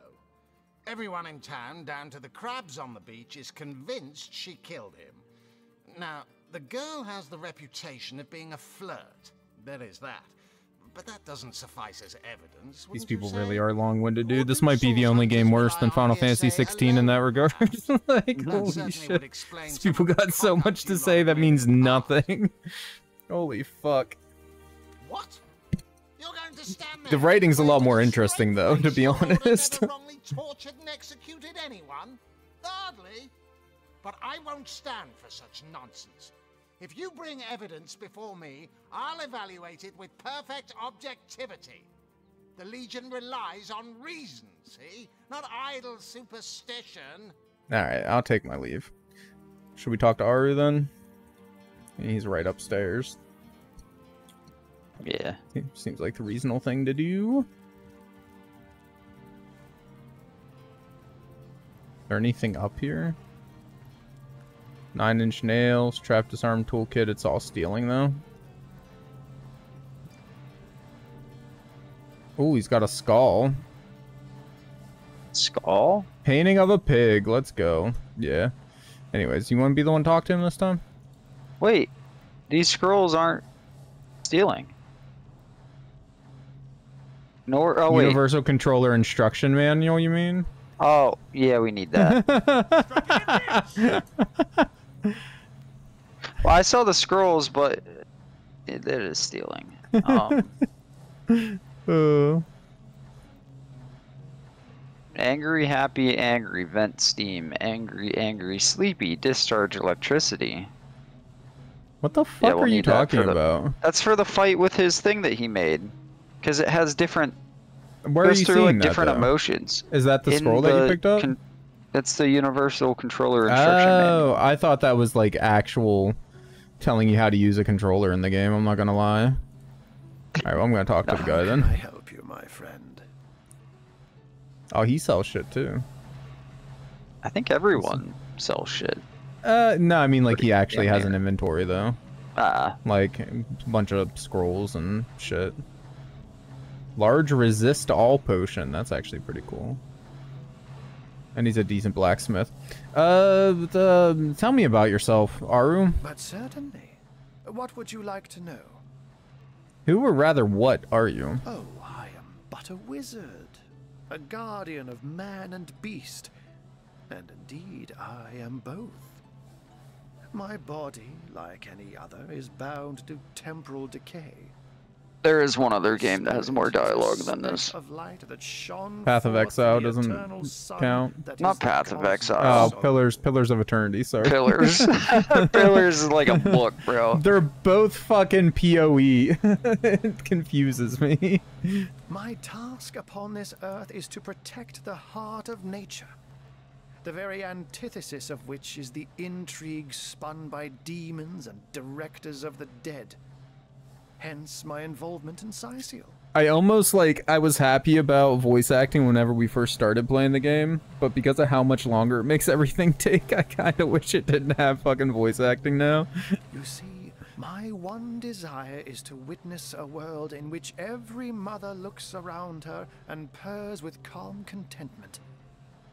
Everyone in town, down to the crabs on the beach, is convinced she killed him. Now, the girl has the reputation of being a flirt. There is that. But that doesn't suffice as evidence. These people really are long-winded, dude. This might be the only game worse than Final Fantasy 16 in that regard. like, holy shit. These people got so much to say that means nothing. holy fuck. What? You're going to stand there The writing's a lot more interesting, though, to be honest. tortured and executed anyone? Hardly. But I won't stand for such nonsense. If you bring evidence before me, I'll evaluate it with perfect objectivity. The Legion relies on reason, see? Not idle superstition. Alright, I'll take my leave. Should we talk to Arhu then? He's right upstairs. Yeah. Seems like the reasonable thing to do. Is there anything up here? Nine inch nails, trap disarm toolkit, it's all stealing though. Oh, he's got a skull. Skull? Painting of a pig, let's go. Yeah. Anyways, you want to be the one to talk to him this time? Wait, these scrolls aren't stealing. Nor oh wait. Universal controller instruction manual, you mean? Oh yeah, we need that. well, I saw the scrolls, but it, it is stealing. Um, Uh, angry, happy, angry, vent steam, angry, angry, sleepy, discharge electricity. what the fuck we'll are you need that talking the- about? That's for the fight with his thing that he made, because it has different. Where are goes you through seeing like that, different though? emotions. Is that the In scroll that you picked up? Con- That's the universal controller instruction manual. Oh, I thought that was like actual telling you how to use a controller in the game. I'm not gonna lie. Alright, well, I'm gonna talk to the guy then. I help you, my friend. Oh, he sells shit too. I think everyone sells shit. Uh, no, I mean like he actually has an inventory though. Ah. Like a bunch of scrolls and shit. Large resist all potion. That's actually pretty cool. And he's a decent blacksmith. Uh, the, tell me about yourself, Arhu. But certainly. What would you like to know? Who or rather what are you? Oh, I am but a wizard, a guardian of man and beast, and indeed I am both. My body, like any other, is bound to temporal decay. There is one other game that has more dialogue than this. Of light that shone Path of Exile doesn't count. Not Path of Exile. Oh, Pillars, Pillars of Eternity. Sorry. Pillars. Pillars is like a book, bro. They're both fucking POE. it confuses me. My task upon this earth is to protect the heart of nature, the very antithesis of which is the intrigue spun by demons and directors of the dead. Hence my involvement in Cyseal. I almost like I was happy about voice acting whenever we first started playing the game, but because of how much longer it makes everything take, I kind of wish it didn't have fucking voice acting now. You see, my one desire is to witness a world in which every mother looks around her and purrs with calm contentment.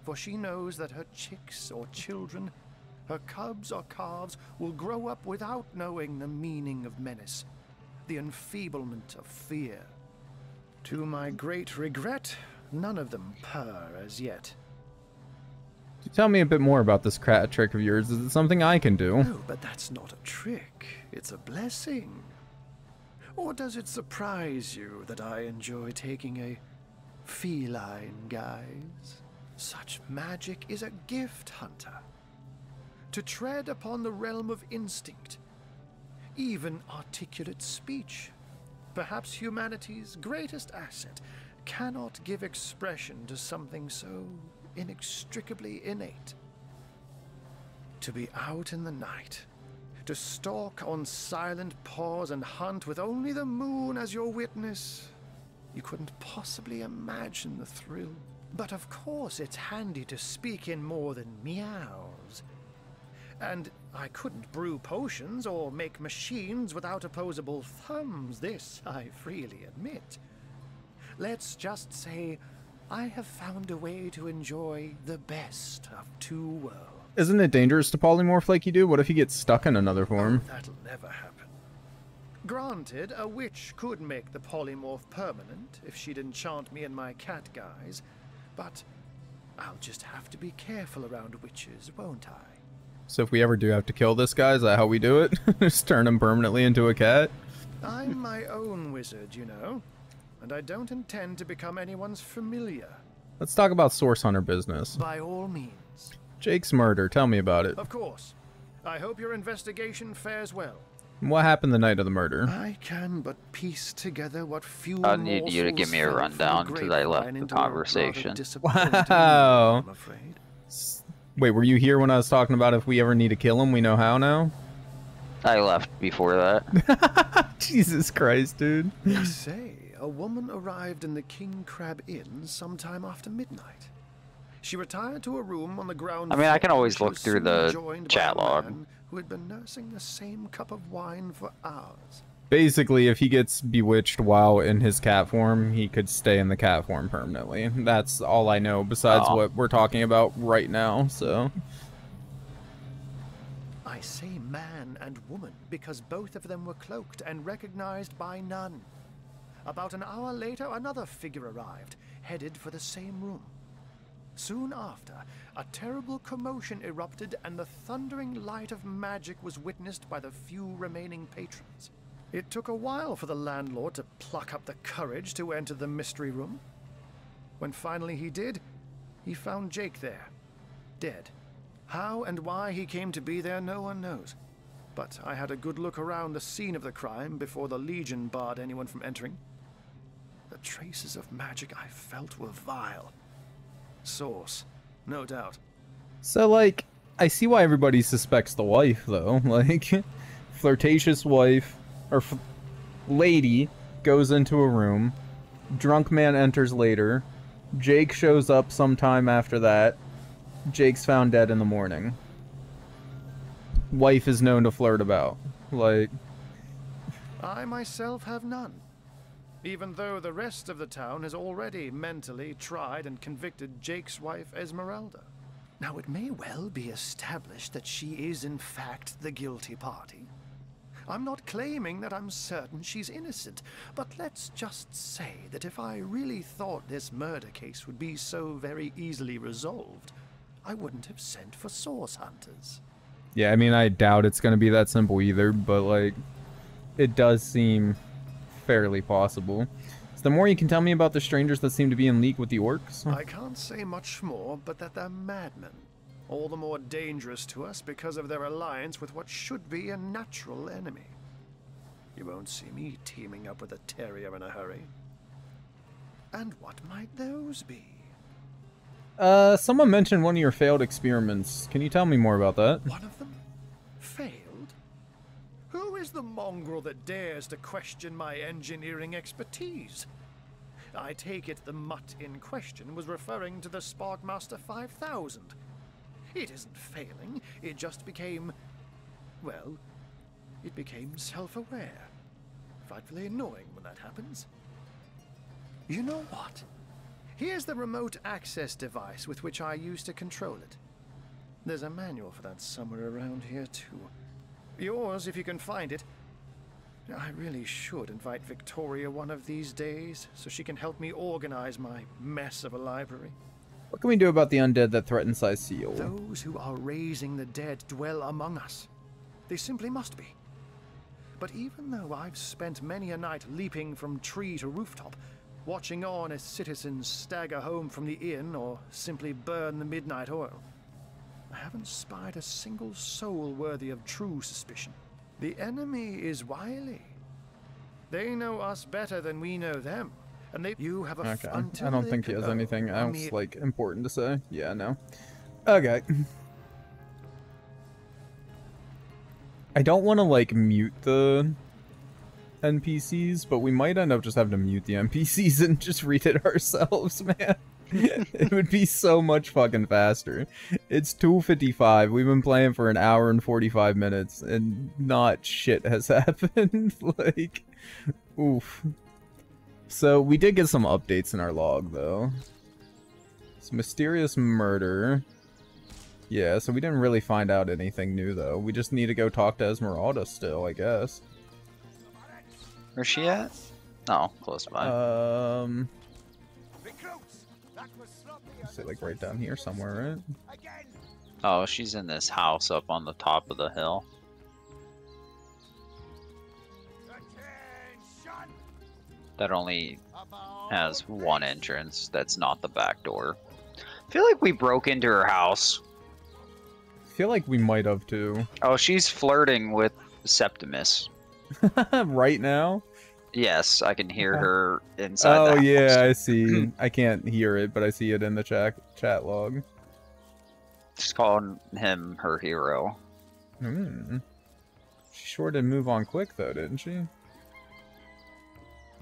For she knows that her chicks or children, her cubs or calves, will grow up without knowing the meaning of menace, the enfeeblement of fear. To my great regret, none of them purr as yet. Tell me a bit more about this crat trick of yours. Is it something I can do? No, but that's not a trick. It's a blessing. Or does it surprise you that I enjoy taking a feline guise? Such magic is a gift, Hunter. to tread upon the realm of instinct, even articulate speech. Perhaps humanity's greatest asset cannot give expression to something so inextricably innate. To be out in the night, to stalk on silent paws and hunt with only the moon as your witness, you couldn't possibly imagine the thrill. But of course, it's handy to speak in more than meows. And I couldn't brew potions or make machines without opposable thumbs, this I freely admit. Let's just say I have found a way to enjoy the best of two worlds. Isn't it dangerous to polymorph like you do? What if you get stuck in another oh, form? That'll never happen. Granted, a witch could make the polymorph permanent if she'd enchant me in my cat guise, but I'll just have to be careful around witches, won't I? So if we ever do have to kill this guy, is that how we do it? Just turn him permanently into a cat? I'm my own wizard, you know, and I don't intend to become anyone's familiar. Let's talk about Source Hunter business. By all means. Jake's murder, tell me about it. Of course. I hope your investigation fares well. What happened the night of the murder? I can but piece together what few I need you to give me a rundown because I left the conversation. Wow. S- Wait, were you here when I was talking about if we ever need to kill him, we know how now? I left before that. Jesus Christ, dude. They say a woman arrived in the King Crab Inn sometime after midnight. She retired to a room on the ground I mean, I can always look through the joined chat log. Who had been nursing the same cup of wine for hours. Basically, if he gets bewitched while in his cat form, he could stay in the cat form permanently. That's all I know besides Oh. what we're talking about right now, so. I say man and woman because both of them were cloaked and recognized by none. About an hour later, another figure arrived, headed for the same room. Soon after, a terrible commotion erupted, and the thundering light of magic was witnessed by the few remaining patrons. It took a while for the landlord to pluck up the courage to enter the mystery room. When finally he did, he found Jake there, dead. How and why he came to be there, no one knows. But I had a good look around the scene of the crime before the Legion barred anyone from entering. The traces of magic I felt were vile. Source, no doubt. So, like, I see why everybody suspects the wife, though. Like, flirtatious wife, or f- lady, goes into a room. Drunk man enters later. Jake shows up sometime after that. Jake's found dead in the morning. Wife is known to flirt about. Like, I myself have none. Even though the rest of the town has already mentally tried and convicted Jake's wife Esmeralda. Now, it may well be established that she is, in fact, the guilty party. I'm not claiming that I'm certain she's innocent, but let's just say that if I really thought this murder case would be so very easily resolved, I wouldn't have sent for source hunters. yeah, I mean, I doubt it's gonna be that simple either, but, like, it does seem fairly possible. So the more you can tell me about the strangers that seem to be in league with the orcs. I can't say much more, but that they're madmen. All the more dangerous to us because of their alliance with what should be a natural enemy. You won't see me teaming up with a terrier in a hurry. And what might those be? Uh, someone mentioned one of your failed experiments. Can you tell me more about that? One of them? Failed? Who is the mongrel that dares to question my engineering expertise? I take it the mutt in question was referring to the Sparkmaster 5000. It isn't failing, it just became. well, it became self aware. Frightfully annoying when that happens. You know what? Here's the remote access device with which I used to control it. There's a manual for that somewhere around here, too. Yours, if you can find it. I really should invite Victoria one of these days so she can help me organize my mess of a library. What can we do about the undead that threaten Cyseal? Those who are raising the dead dwell among us. They simply must be. But even though I've spent many a night leaping from tree to rooftop, watching on as citizens stagger home from the inn or simply burn the midnight oil, I haven't spied a single soul worthy of true suspicion. The enemy is wily. They know us better than we know them, and they you have a Okay. I don't think he has anything else like important to say. Yeah, no. Okay. I don't want to like mute the NPCs, but we might end up just having to mute the NPCs and just read it ourselves, man. it would be so much fucking faster. It's 2:55. We've been playing for an hour and 45 minutes and not shit has happened. like oof. So we did get some updates in our log though. It's mysterious murder. Yeah, so we didn't really find out anything new though. We just need to go talk to Esmeralda still, I guess. Where's she at? Oh, close by. Um say like right down here somewhere, right? oh, she's in this house up on the top of the hill. That only has one entrance. That's not the back door. I feel like we broke into her house. I feel like we might have too. Oh, she's flirting with Septimus. right now? Yes, I can hear her inside. oh yeah. I see. I can't hear it, but I see it in the chat chat log. She's calling him her hero. Hmm. She sure did move on quick though, didn't she?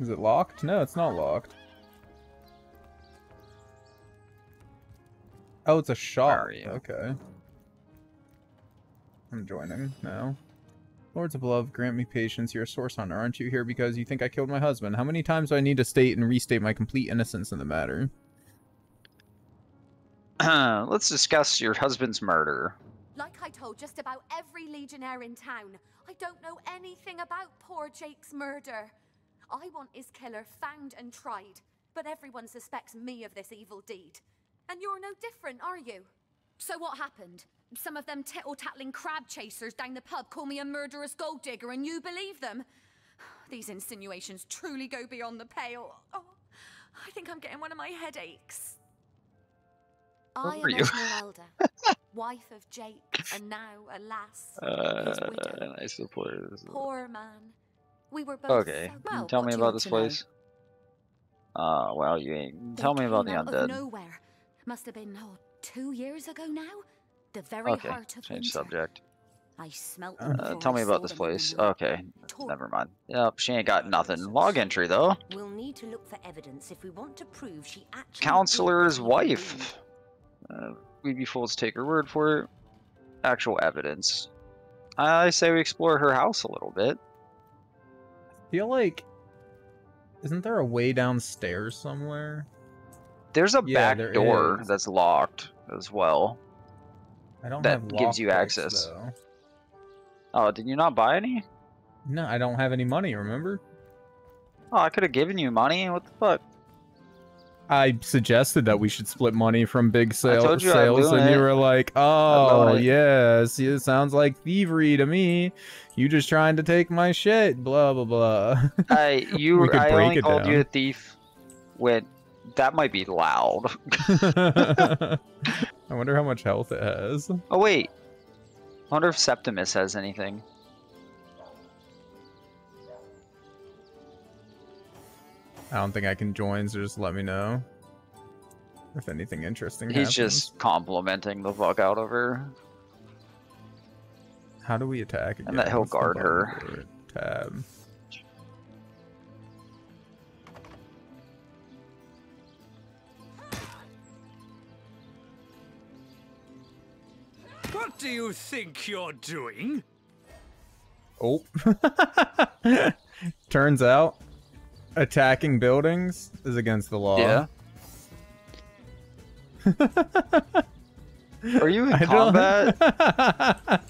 Is it locked? No, it's not locked. Oh, it's a shop. Okay. I'm joining now. Lords of Love, grant me patience. You're a source hunter. Aren't you here because you think I killed my husband? How many times do I need to state and restate my complete innocence in the matter? Let's discuss your husband's murder. Like I told just about every legionnaire in town, I don't know anything about poor Jake's murder. I want his killer found and tried, but everyone suspects me of this evil deed. And you're no different, are you? So what happened? Some of them tittle-tattling crab chasers down the pub call me a murderous gold digger and you believe them? These insinuations truly go beyond the pale. Oh, I think I'm getting one of my headaches. I am you? Esmeralda, wife of Jake, and now, alas, his Uh, widow. I suppose. Poor man. We were both Okay, so well, tell me about this to know? place? Uh, well, you ain't. They Tell me about the came Of undead. nowhere. Must have been oh, two years ago now. The very Okay, heart of change winter. subject. I smelt them Uh, tell me about this them in the place. wood. Okay, never mind. Yep, she ain't got nothing. Log entry though. We'll need to look for evidence if we want to prove she actually. Counselor's wife. Uh, we'd be fools to take her word for it. Actual evidence. I say we explore her house a little bit. Feel like isn't there a way downstairs somewhere? There's a Yeah, back there door is. that's locked as well. I don't that gives you lockpicks, access. though. Oh, did you not buy any? No, I don't have any money, remember? Oh, I could have given you money. What the fuck? I suggested that we should split money from big sale- you sales, and you were like, "Oh, it." yes, it sounds like thievery to me. You just trying to take my shit." Blah blah blah. I you We could I break only it called you a thief when that might be loud. I wonder how much health it has. oh wait. I wonder if Septimus has anything. I don't think I can join, so just let me know if anything interesting He's happens. just complimenting the fuck out of her. How do we attack again? And that he'll What's guard her. Tab. What do you think you're doing? Oh. Turns out, attacking buildings is against the law. Yeah. Are you in I combat?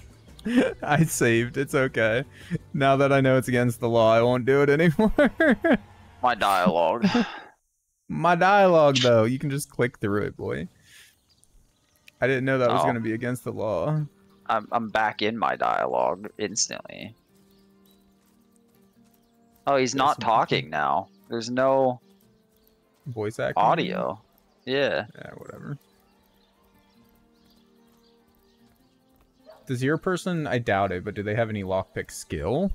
I saved. It's okay. Now that I know it's against the law, I won't do it anymore. My dialogue. My dialogue, though, you can just click through it, boy. I didn't know that was Oh. going to be against the law. I'm I'm back in my dialogue instantly. Oh, he's not talking now. There's no Voice acting. audio. Yeah. Yeah, whatever. Does your person? I doubt it, but do they have any lockpick skill?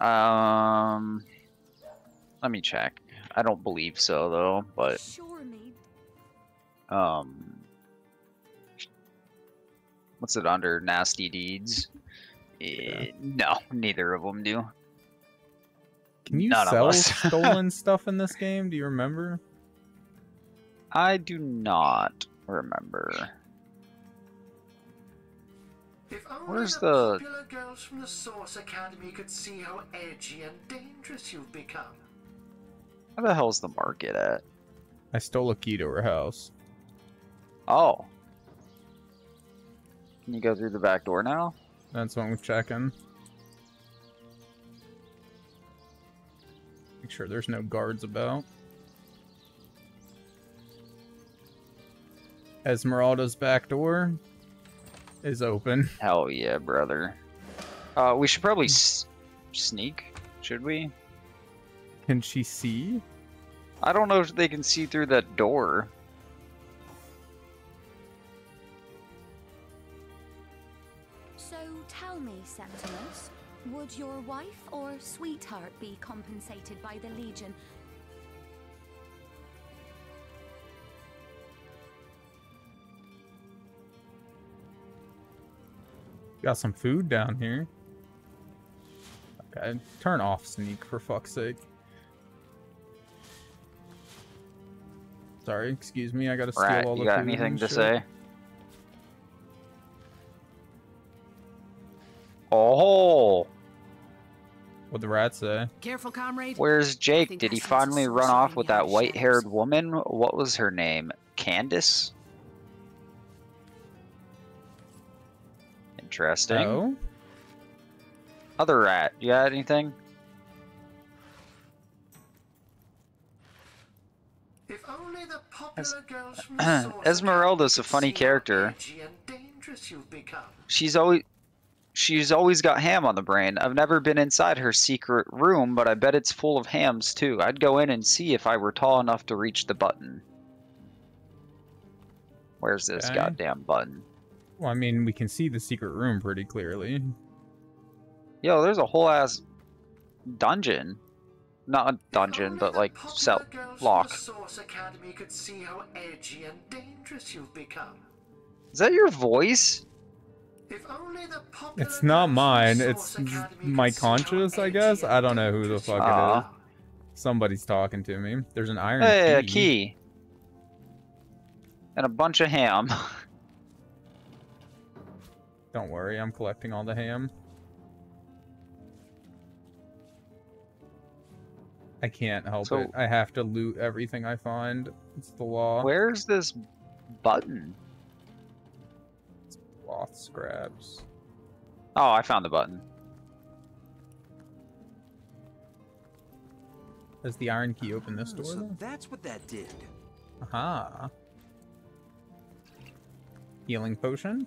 Um, let me check. I don't believe so though, but Sure me. um, what's it under? Nasty deeds. Eh, no, neither of them do. Can you None of sell stolen stuff in this game? Do you remember? I do not remember. Where's the? Popular girls from the Source Academy could see how edgy and dangerous you've become. Where the hell's the market at? I stole a key to her house. Oh. Can you go through the back door now? That's what I'm checking. Make sure there's no guards about. Esmeralda's back door is open. Hell yeah, brother. Uh, we should probably sneak. Should we? Can she see? I don't know if they can see through that door. Septimus, would your wife or sweetheart be compensated by the Legion? Got some food down here. Okay, turn off sneak for fuck's sake. Sorry, excuse me. I gotta steal Rat, all the you got food anything to shit. say? Oh, What'd the rat say? Careful, comrade. where's Jake? Did he finally run off with that white-haired woman? What was her name? Candace? Interesting. Oh? Other rat, you got anything? If only the Es- popular girls from the Esmeralda's a funny character. edgy and dangerous you've. She's always she's always got ham on the brain. I've never been inside her secret room, but I bet it's full of hams too. I'd go in and see if I were tall enough to reach the button. Where's this Okay. goddamn button? Well, I mean, we can see the secret room pretty clearly. Yo, there's a whole ass dungeon. Not a dungeon, but like cell Girls lock. from the Source Academy could see how edgy and dangerous you've become. Is that your voice? It's not mine. It's my could see how conscious, I guess. I don't know who the fuck it Aw. is. Ah. Somebody's talking to me. There's an iron Hey, a key. key. And a bunch of ham. Don't worry, I'm collecting all the ham. I can't help So- it. I have to loot everything I find. It's the law. Where's this button? Cloth scraps. Oh, I found the button. Does the iron key open this door? So that's what that did. Aha. Healing potion.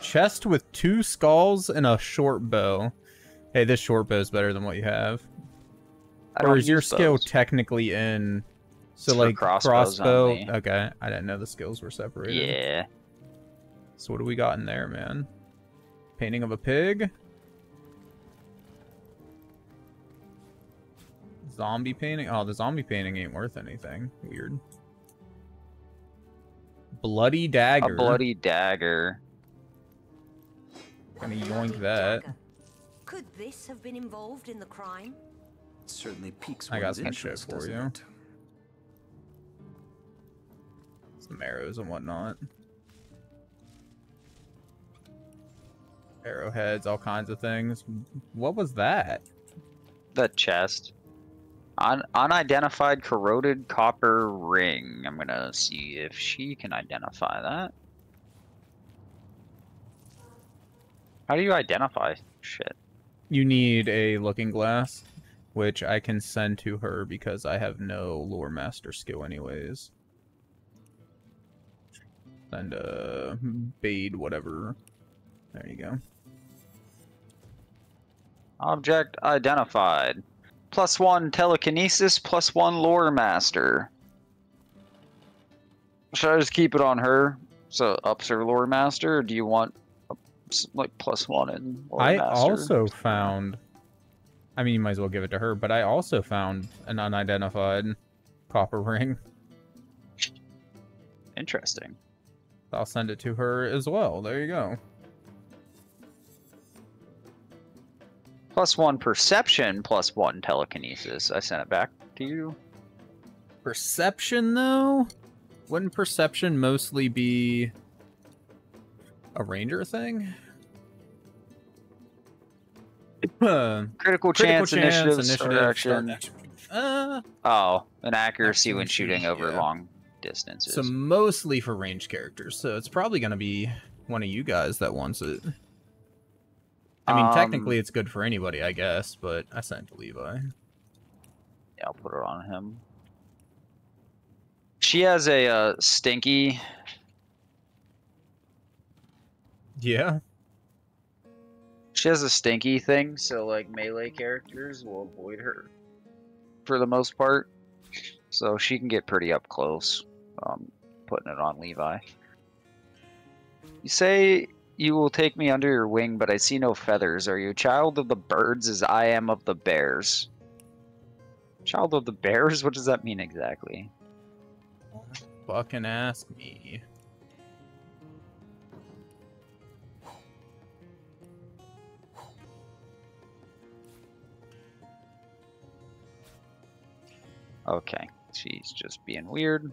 Chest with two skulls and a short bow. Hey, this short bow is better than what you have. I or is your use skill bows. technically in? So It's like crossbow. Okay, I didn't know the skills were separated. Yeah. So what do we got in there, man? Painting of a pig. Zombie painting. Oh, the zombie painting ain't worth anything. Weird. Bloody dagger. A bloody dagger. Gonna yoink that. Could this have been involved in the crime? certainly piques I got one's some shit for you. it? Some arrows and whatnot. Arrowheads, all kinds of things. What was that? The chest. Un- unidentified corroded copper ring. I'm gonna see if she can identify that. How do you identify shit? You need a looking glass, which I can send to her because I have no lore master skill anyways. And uh Bade whatever. There you go. Object identified. Plus one telekinesis, plus one lore master. Should I just keep it on her? So ups her lore master, or do you want like plus one in lore I master? also found. I mean, you might as well give it to her, but I also found an unidentified copper ring. Interesting. I'll send it to her as well. There you go. Plus one perception, plus one telekinesis. I sent it back to you. Perception, though? Wouldn't perception mostly be a ranger thing? Uh, Critical, chance, initiative, start action. Uh, Oh, an accuracy when shooting over yeah. long distances. so mostly for range characters. So it's probably going to be one of you guys that wants it. I mean, Um, technically it's good for anybody, I guess, but I sent to Levi. Yeah, I'll put it on him. She has a uh, stinky. Yeah. She has a stinky thing, so like melee characters will avoid her for the most part. So she can get pretty up close. Um, putting it on Levi. You say you will take me under your wing, but I see no feathers. Are you a child of the birds as I am of the bears? Child of the bears? What does that mean exactly? Fucking ask me. Okay, she's just being weird.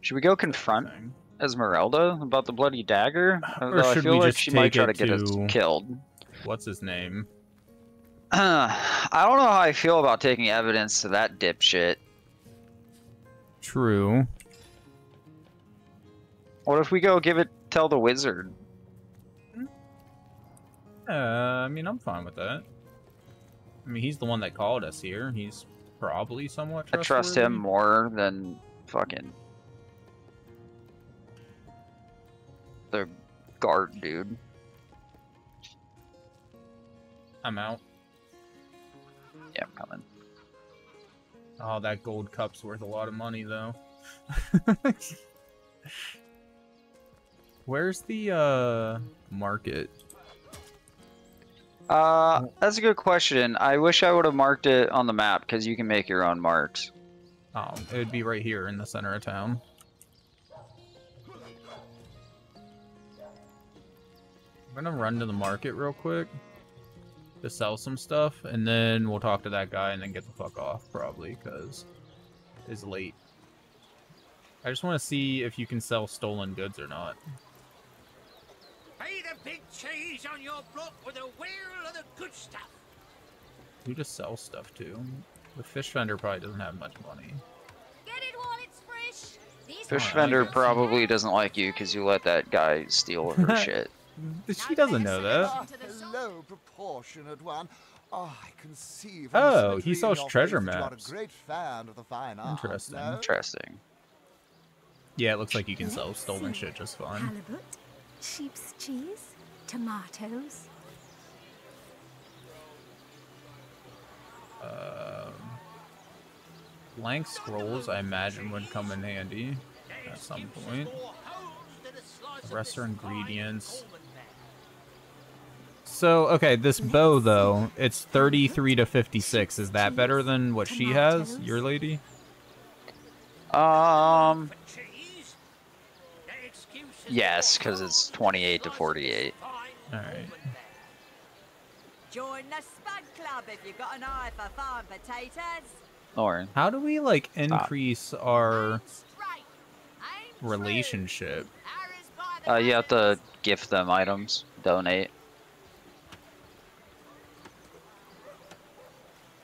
Should we go confront Esmeralda about the bloody dagger? Or Although I feel we like just she might try to it get us killed. What's his name? I don't know how I feel about taking evidence to that dipshit. True. What if we go give it tell the wizard? Uh, I mean, I'm fine with that. I mean, he's the one that called us here. He's probably somewhat I trust him more than fucking the guard dude. I'm out. Yeah, I'm coming. Oh, that gold cup's worth a lot of money, though. Where's the uh market? Uh, that's a good question. I wish I would have marked it on the map because you can make your own marks. Oh, it would be right here in the center of town. I'm gonna run to the market real quick to sell some stuff, and then we'll talk to that guy and then get the fuck off, probably, because it's late. I just want to see if you can sell stolen goods or not. Pay the big cheese on your block with a wheel of the good stuff. Who to sell stuff to? The fish vendor probably doesn't have much money. Get it while it's fresh. These Fish Alright, vendor probably doesn't like you because you let that guy steal her shit. She doesn't know that. A low proportionate one. Oh, I can see Oh, he in sells treasure face maps. a great fan of the fine arts, Interesting. no? Interesting. Yeah, it looks like you can sell stolen shit just fine. Halibut, sheep's cheese, tomatoes. Um, blank scrolls, I imagine, would come in handy at some point. Lesser ingredients. So, okay, this bow, though, it's 33 to 56. Is that better than what she has, your lady? Um. Yes, because it's 28 to 48. Alright. Join the Spud Club if you've got an eye for farm potatoes. Or How do we, like, increase our relationship? uh, you have to gift them items, donate.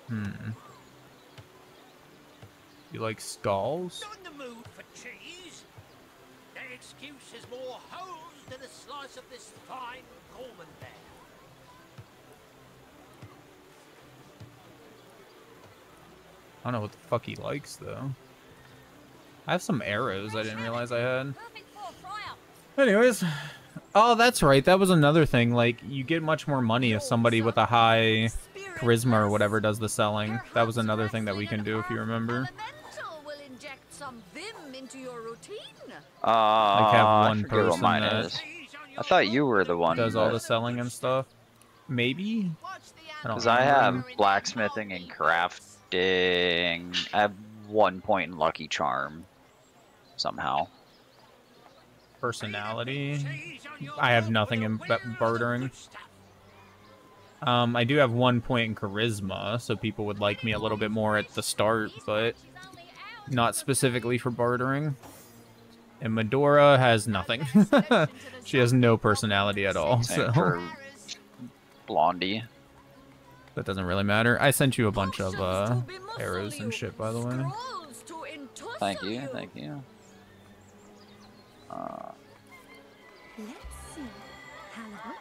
Hmm. You like skulls? Not in the mood for cheese. Their excuse is more holes than a slice of this fine Gorman there. I don't know what the fuck he likes, though. I have some arrows I didn't realize I had. Anyways. Oh, that's right. That was another thing. Like, you get much more money if somebody with a high charisma or whatever does the selling. That was another thing that we can do if you remember. some vim into your routine. Uh, Like have I one person mine that is. I thought you were the one. does all the selling and stuff. Maybe. I Because I have blacksmithing and crafting. I have one point in Lucky Charm. Somehow. personality. I have nothing in b- bartering. Um, I do have one point in charisma, so people would like me a little bit more at the start, but not specifically for bartering. And Madora has nothing. she has no personality at all, Same so for Blondie. that doesn't really matter. I sent you a bunch of uh, arrows and shit, by the way. Thank you, thank you. Uh, Let's see. Halibut,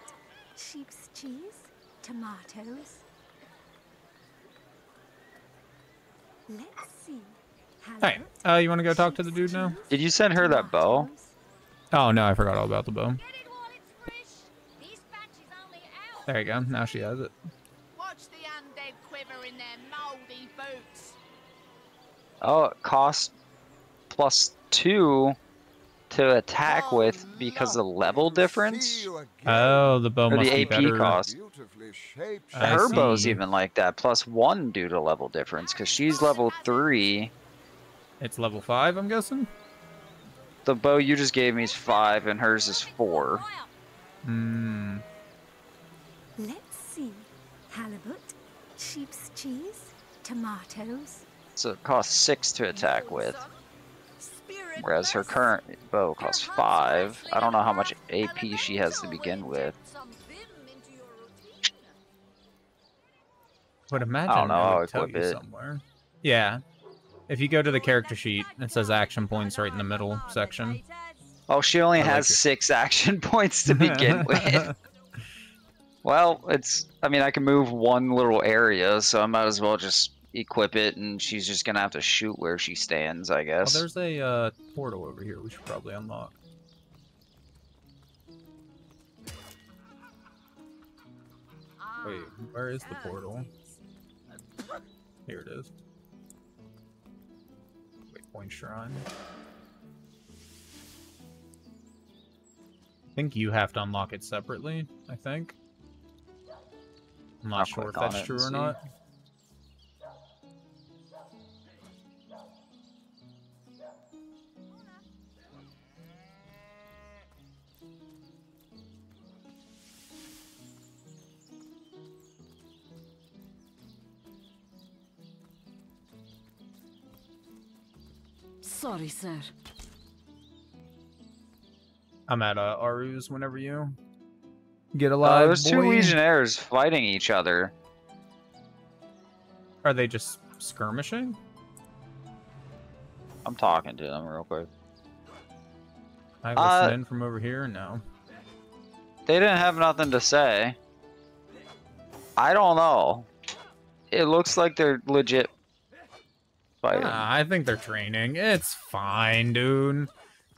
sheep's cheese, tomatoes. Let's see. Hey, uh, you want to go talk to the dude now? did you send her that bow? Oh no, I forgot all about the bow. There you go. Now she has it. Watch the undead quiver in their mouldy boots. Oh, it costs plus two to attack with because of the level difference. Oh, the bow Or must the be AP better. cost. I Her bow's even like that, plus one due to level difference, because she's level three. It's level five, I'm guessing. The bow you just gave me is five, and hers is four. Hmm. Let's see. Halibut, sheep's cheese, tomatoes. So it costs six to attack with. Whereas her current bow costs five. I don't know how much AP she has to begin with. Would imagine I don't know, I'll tell you it. somewhere. Yeah. If you go to the character sheet, it says action points right in the middle section. Oh, she only I has it. six action points to begin with. Well, it's. I mean, I can move one little area, so I might as well just equip it, and she's just gonna have to shoot where she stands, I Oh, guess. there's a uh, portal over here we should probably unlock. Wait, where is the portal? Here it is. Waypoint Shrine. I think you have to unlock it separately, I think. I'm not I'll sure if that's true or see. not. Sorry, sir. I'm at uh, Arhu's whenever you get Uh, alive. there's two legionnaires fighting each other. Are they just skirmishing? I'm talking to them real quick. I Uh, listen in from over here. No. They didn't have nothing to say. I don't know. It looks like they're legit fighting. Ah, I think they're training. It's fine, dude.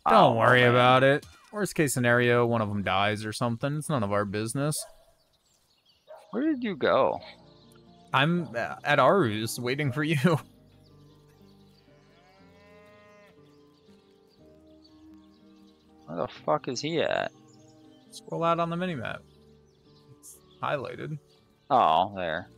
Don't don't worry man. about it. Worst case scenario, one of them dies or something. It's none of our business. Where did you go? I'm uh, at Arhu's waiting for you. Where the fuck is he at? Scroll out on the minimap. It's highlighted. Oh, there.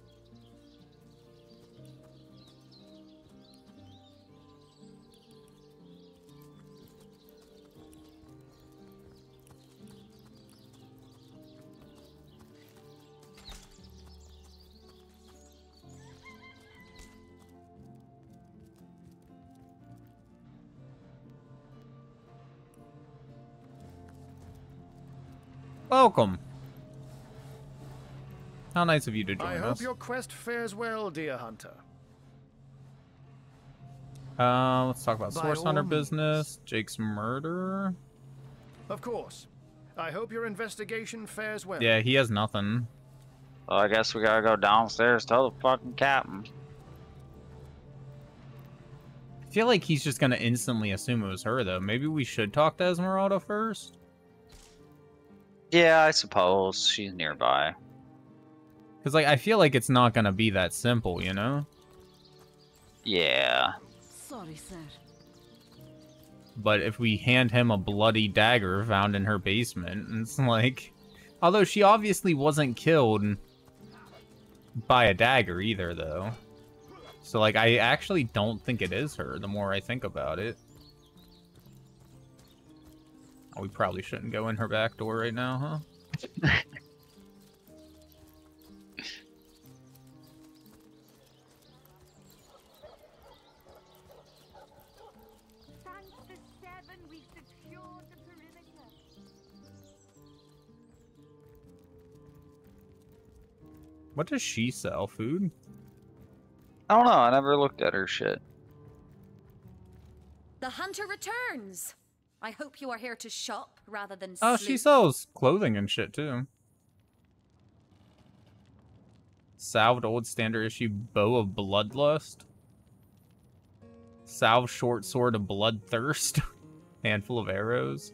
Welcome. How nice of you to join us. I us. hope your quest fares well, dear hunter. Uh, let's talk about By Source Hunter means. business, Jake's murder. Of course. I hope your investigation fares well. Yeah, he has nothing. Well, I guess we gotta go downstairs. Tell the fucking captain. I feel like he's just gonna instantly assume it was her, though. Maybe we should talk to Esmeralda first. Yeah, I suppose she's nearby. Because, like, I feel like it's not gonna be that simple, you know? Yeah. Sorry, sir. But if we hand him a bloody dagger found in her basement, it's like, although she obviously wasn't killed by a dagger either, though. So like, I actually don't think it is her. The more I think about it. Oh, we probably shouldn't go in her back door right now, huh? Thanks to Seven, we secured the perimeter. What does she sell? Food? I don't know. I never looked at her shit. The hunter returns. I hope you are here to shop rather than Oh, she sells clothing and shit too. Salved old standard issue bow of bloodlust. Salve short sword of bloodthirst. Handful of arrows.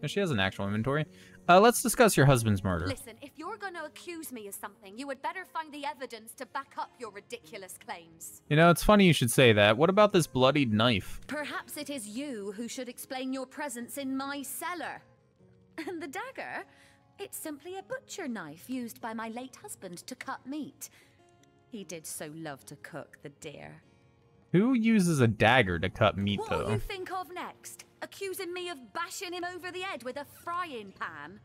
And she has an actual inventory. Uh, let's discuss your husband's murder. Listen, if you're going to accuse me of something, you would better find the evidence to back up your ridiculous claims. You know, it's funny you should say that. What about this bloodied knife? Perhaps it is you who should explain your presence in my cellar. And the dagger? It's simply a butcher knife used by my late husband to cut meat. He did so love to cook the deer. Who uses a dagger to cut meat, What though? you think of next? Accusing me of bashing him over the head with a frying pan?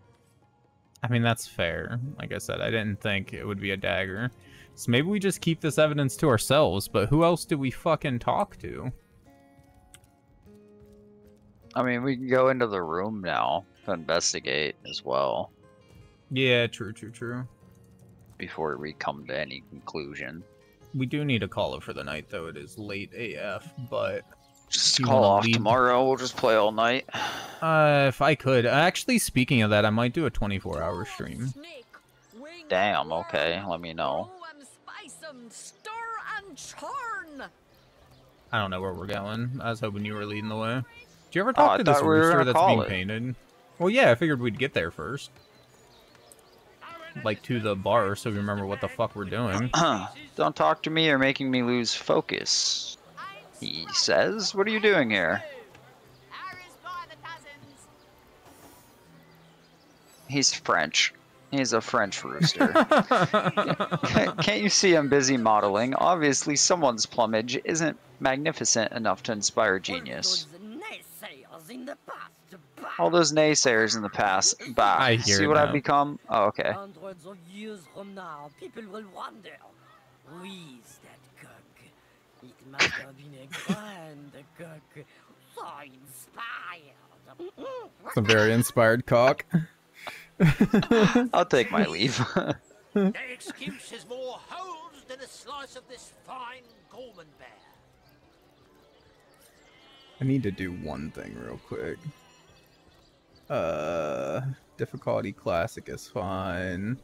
I mean, that's fair. Like I said, I didn't think it would be a dagger. So maybe we just keep this evidence to ourselves, but who else do we fucking talk to? I mean, we can go into the room now to investigate as well Yeah, true, true, true. before we come to any conclusion. We do need to call it for the night, though. It is late AF, but... Just call wanna off leave- tomorrow. We'll just play all night. Uh, if I could. Actually, speaking of that, I might do a 24-hour stream. Damn. Okay. Let me know. Spice 'em, stir and churn. I don't know where we're going. I was hoping you were leading the way. Did you ever Oh, talk I to this thought we rooster that's being it. painted? Well, yeah, I figured we'd get there first. Like, to the bar, so we remember what the fuck we're doing. Don't talk to me. You're making me lose focus. He says. What are you doing here? He's French. He's a French rooster. Can't you see I'm busy modeling? Obviously, someone's plumage isn't magnificent enough to inspire genius. Naysayers in. All those naysayers in the past, bah. I hear see it what I've become? Oh, okay. Hundreds of years from now, people will wonder, who is that cook? It must have been a grand cook, so inspired. It's a very inspired cock. I'll take my leave. The excuse is more holes than a slice of this fine Gorman bear. I need to do one thing real quick. Uh, difficulty classic is fine.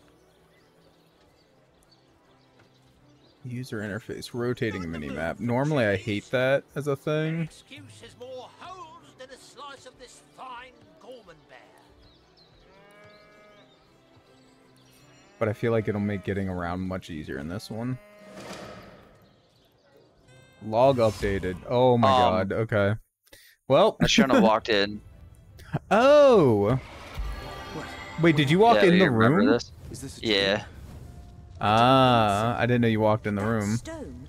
User interface, rotating minimap. Normally I hate that as a thing. Excuse is more holes than a slice of this fine Gorman bear. but I feel like it'll make getting around much easier in this one. Log updated. Oh my Um, god. Okay. Well, I shouldn't have walked in. Oh. Wait, did you walk Yeah, in the you remember room? this? yeah. Ah, I didn't know you walked in the room. Stone.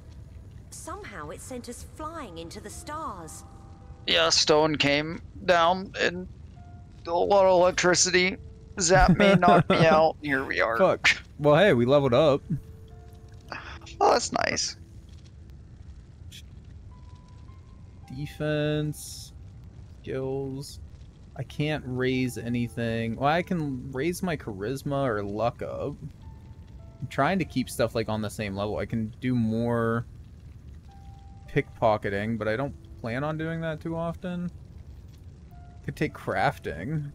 Somehow it sent us flying into the stars. Yeah, stone came down and a lot of electricity zapped me, knocked me out. Here we are. Fuck. Well, hey, we leveled up. Oh, that's nice. Defense, skills. I can't raise anything. Well, I can raise my charisma or luck up. I'm trying to keep stuff like on the same level. I can do more pickpocketing, but I don't plan on doing that too often. Could take crafting.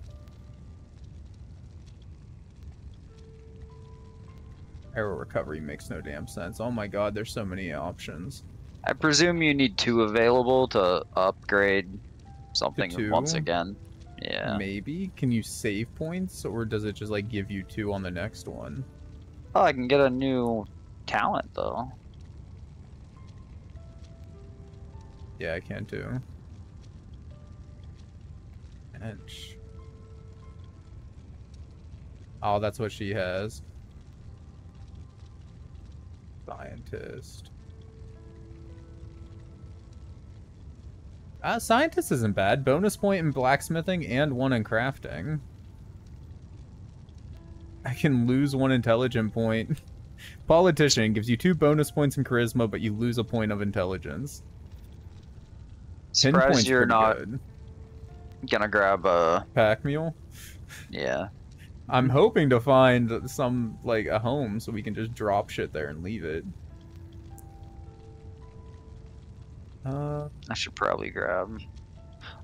Arrow recovery makes no damn sense. Oh my god, there's so many options. I presume you need two available to upgrade something two? once again. Yeah. Maybe. Can you save points, or does it just like give you two on the next one? Oh, I can get a new talent though. Yeah, I can too. Bench. Oh, that's what she has. Scientist. Uh, scientist isn't bad. Bonus point in blacksmithing and one in crafting. I can lose one intelligent point. Politician gives you two bonus points in charisma, but you lose a point of intelligence. Ten Surprised points you're not good. gonna grab a pack mule. Yeah. I'm hoping to find some like a home so we can just drop shit there and leave it. Uh, I should probably grab.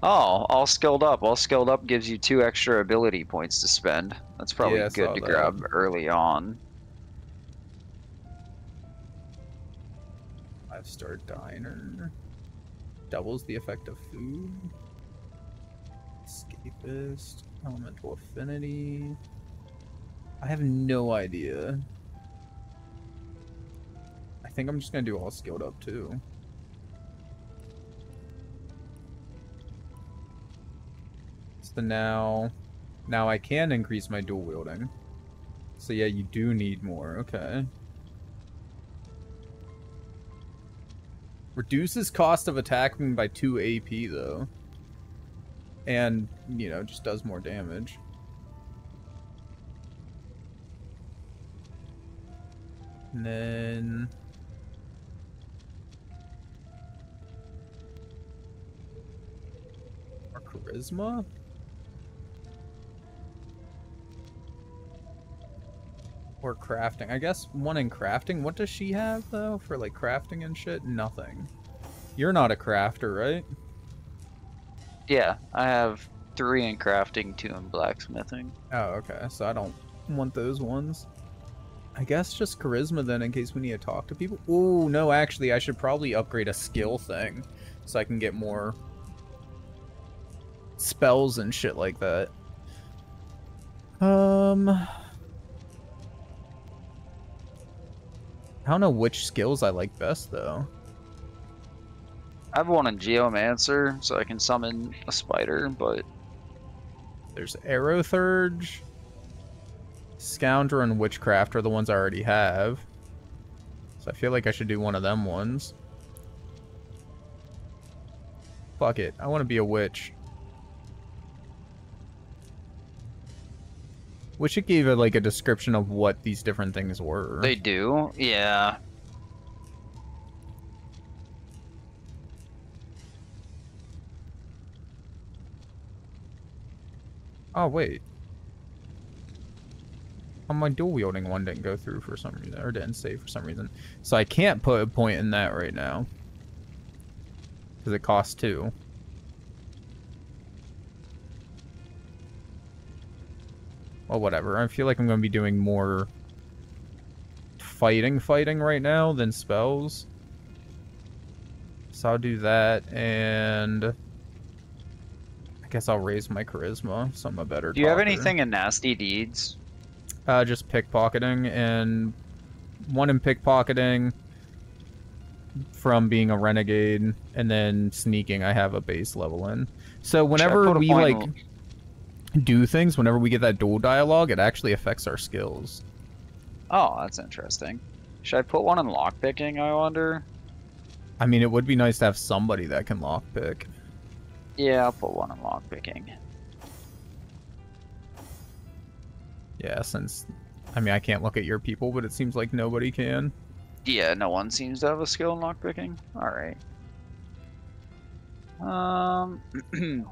Oh, all skilled up. All skilled up gives you two extra ability points to spend. That's probably Yeah, good to that. grab early on. five star diner. Doubles the effect of food. Escapist. Elemental affinity. I have no idea. I think I'm just gonna do all skilled up too. So now, now I can increase my dual wielding. So yeah, you do need more. Okay. Reduces cost of attacking by 2 AP, though. And, you know, just does more damage. And then... More charisma? Or crafting. I guess one in crafting. What does she have, though, for, like, crafting and shit? Nothing. You're not a crafter, right? Yeah, I have three in crafting, two in blacksmithing. Oh, okay. So I don't want those ones. I guess just charisma then in case we need to talk to people. Ooh, no, actually, I should probably upgrade a skill thing so I can get more spells and shit like that. Um, I don't know which skills I like best though. I have one in Geomancer, so I can summon a spider, but There's Aerotheurge, Scoundrel, and Witchcraft are the ones I already have. So I feel like I should do one of them ones. Fuck it. I want to be a witch. Wish it gave it like a description of what these different things were. they do. Yeah. Oh wait. Oh, my dual wielding one didn't go through for some reason, or didn't save for some reason. So I can't put a point in that right now. Because it costs two. Well, whatever. I feel like I'm going to be doing more fighting fighting right now than spells. So I'll do that, and I guess I'll raise my charisma, so I'm a better Do you have anything in Nasty Deeds? Uh, just pickpocketing and one in pickpocketing from being a renegade, and then sneaking. I have a base level in. So whenever we like do things, whenever we get that dual dialogue, it actually affects our skills. Oh, that's interesting. Should I put one in lockpicking, I wonder? I mean, it would be nice to have somebody that can lockpick. Yeah, I'll put one in lockpicking. Yeah, since I mean I can't look at your people, but it seems like nobody can. Yeah, no one seems to have a skill in lockpicking. Alright. Um,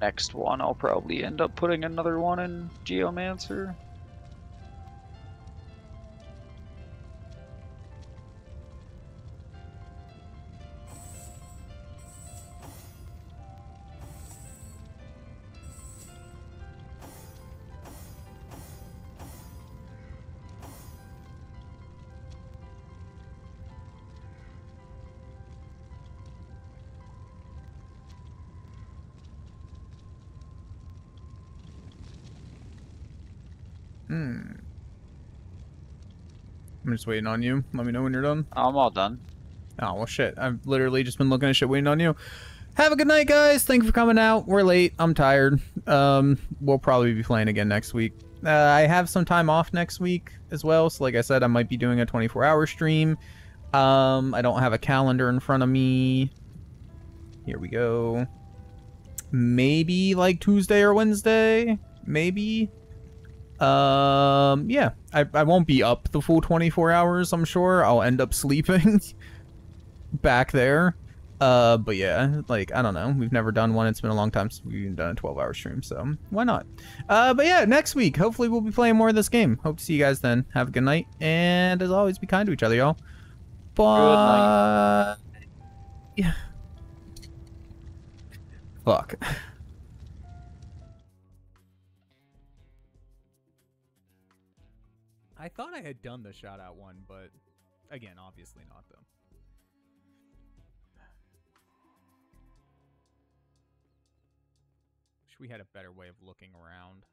Next one, I'll probably end up putting another one in Geomancer. I'm just waiting on you. Let me know when you're done. I'm all done. Oh, well, shit. I've literally just been looking at shit waiting on you. Have a good night, guys. Thank you for coming out. We're late. I'm tired. Um, we'll probably be playing again next week. Uh, I have some time off next week as well. So, like I said, I might be doing a 24-hour stream. Um, I don't have a calendar in front of me. Here we go. Maybe like Tuesday or Wednesday. Maybe. Um, yeah. I, I won't be up the full 24 hours, I'm sure. I'll end up sleeping back there. Uh, but yeah, like, I don't know. We've never done one. It's been a long time since we've done a 12 hour stream, so why not? Uh, but yeah, next week, hopefully we'll be playing more of this game. Hope to see you guys then. Have a good night. And as always, be kind to each other, y'all. Bye. Yeah. Fuck. I thought I had done the shout out one, but again, obviously not though. Wish we had a better way of looking around.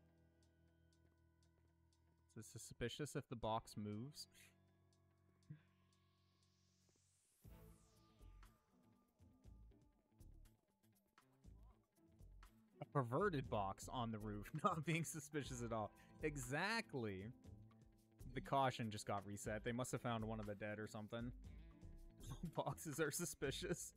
Is this suspicious if the box moves? a perverted box on the roof, not being suspicious at all. Exactly. The caution just got reset. They must have found one of the dead or something. Boxes are suspicious.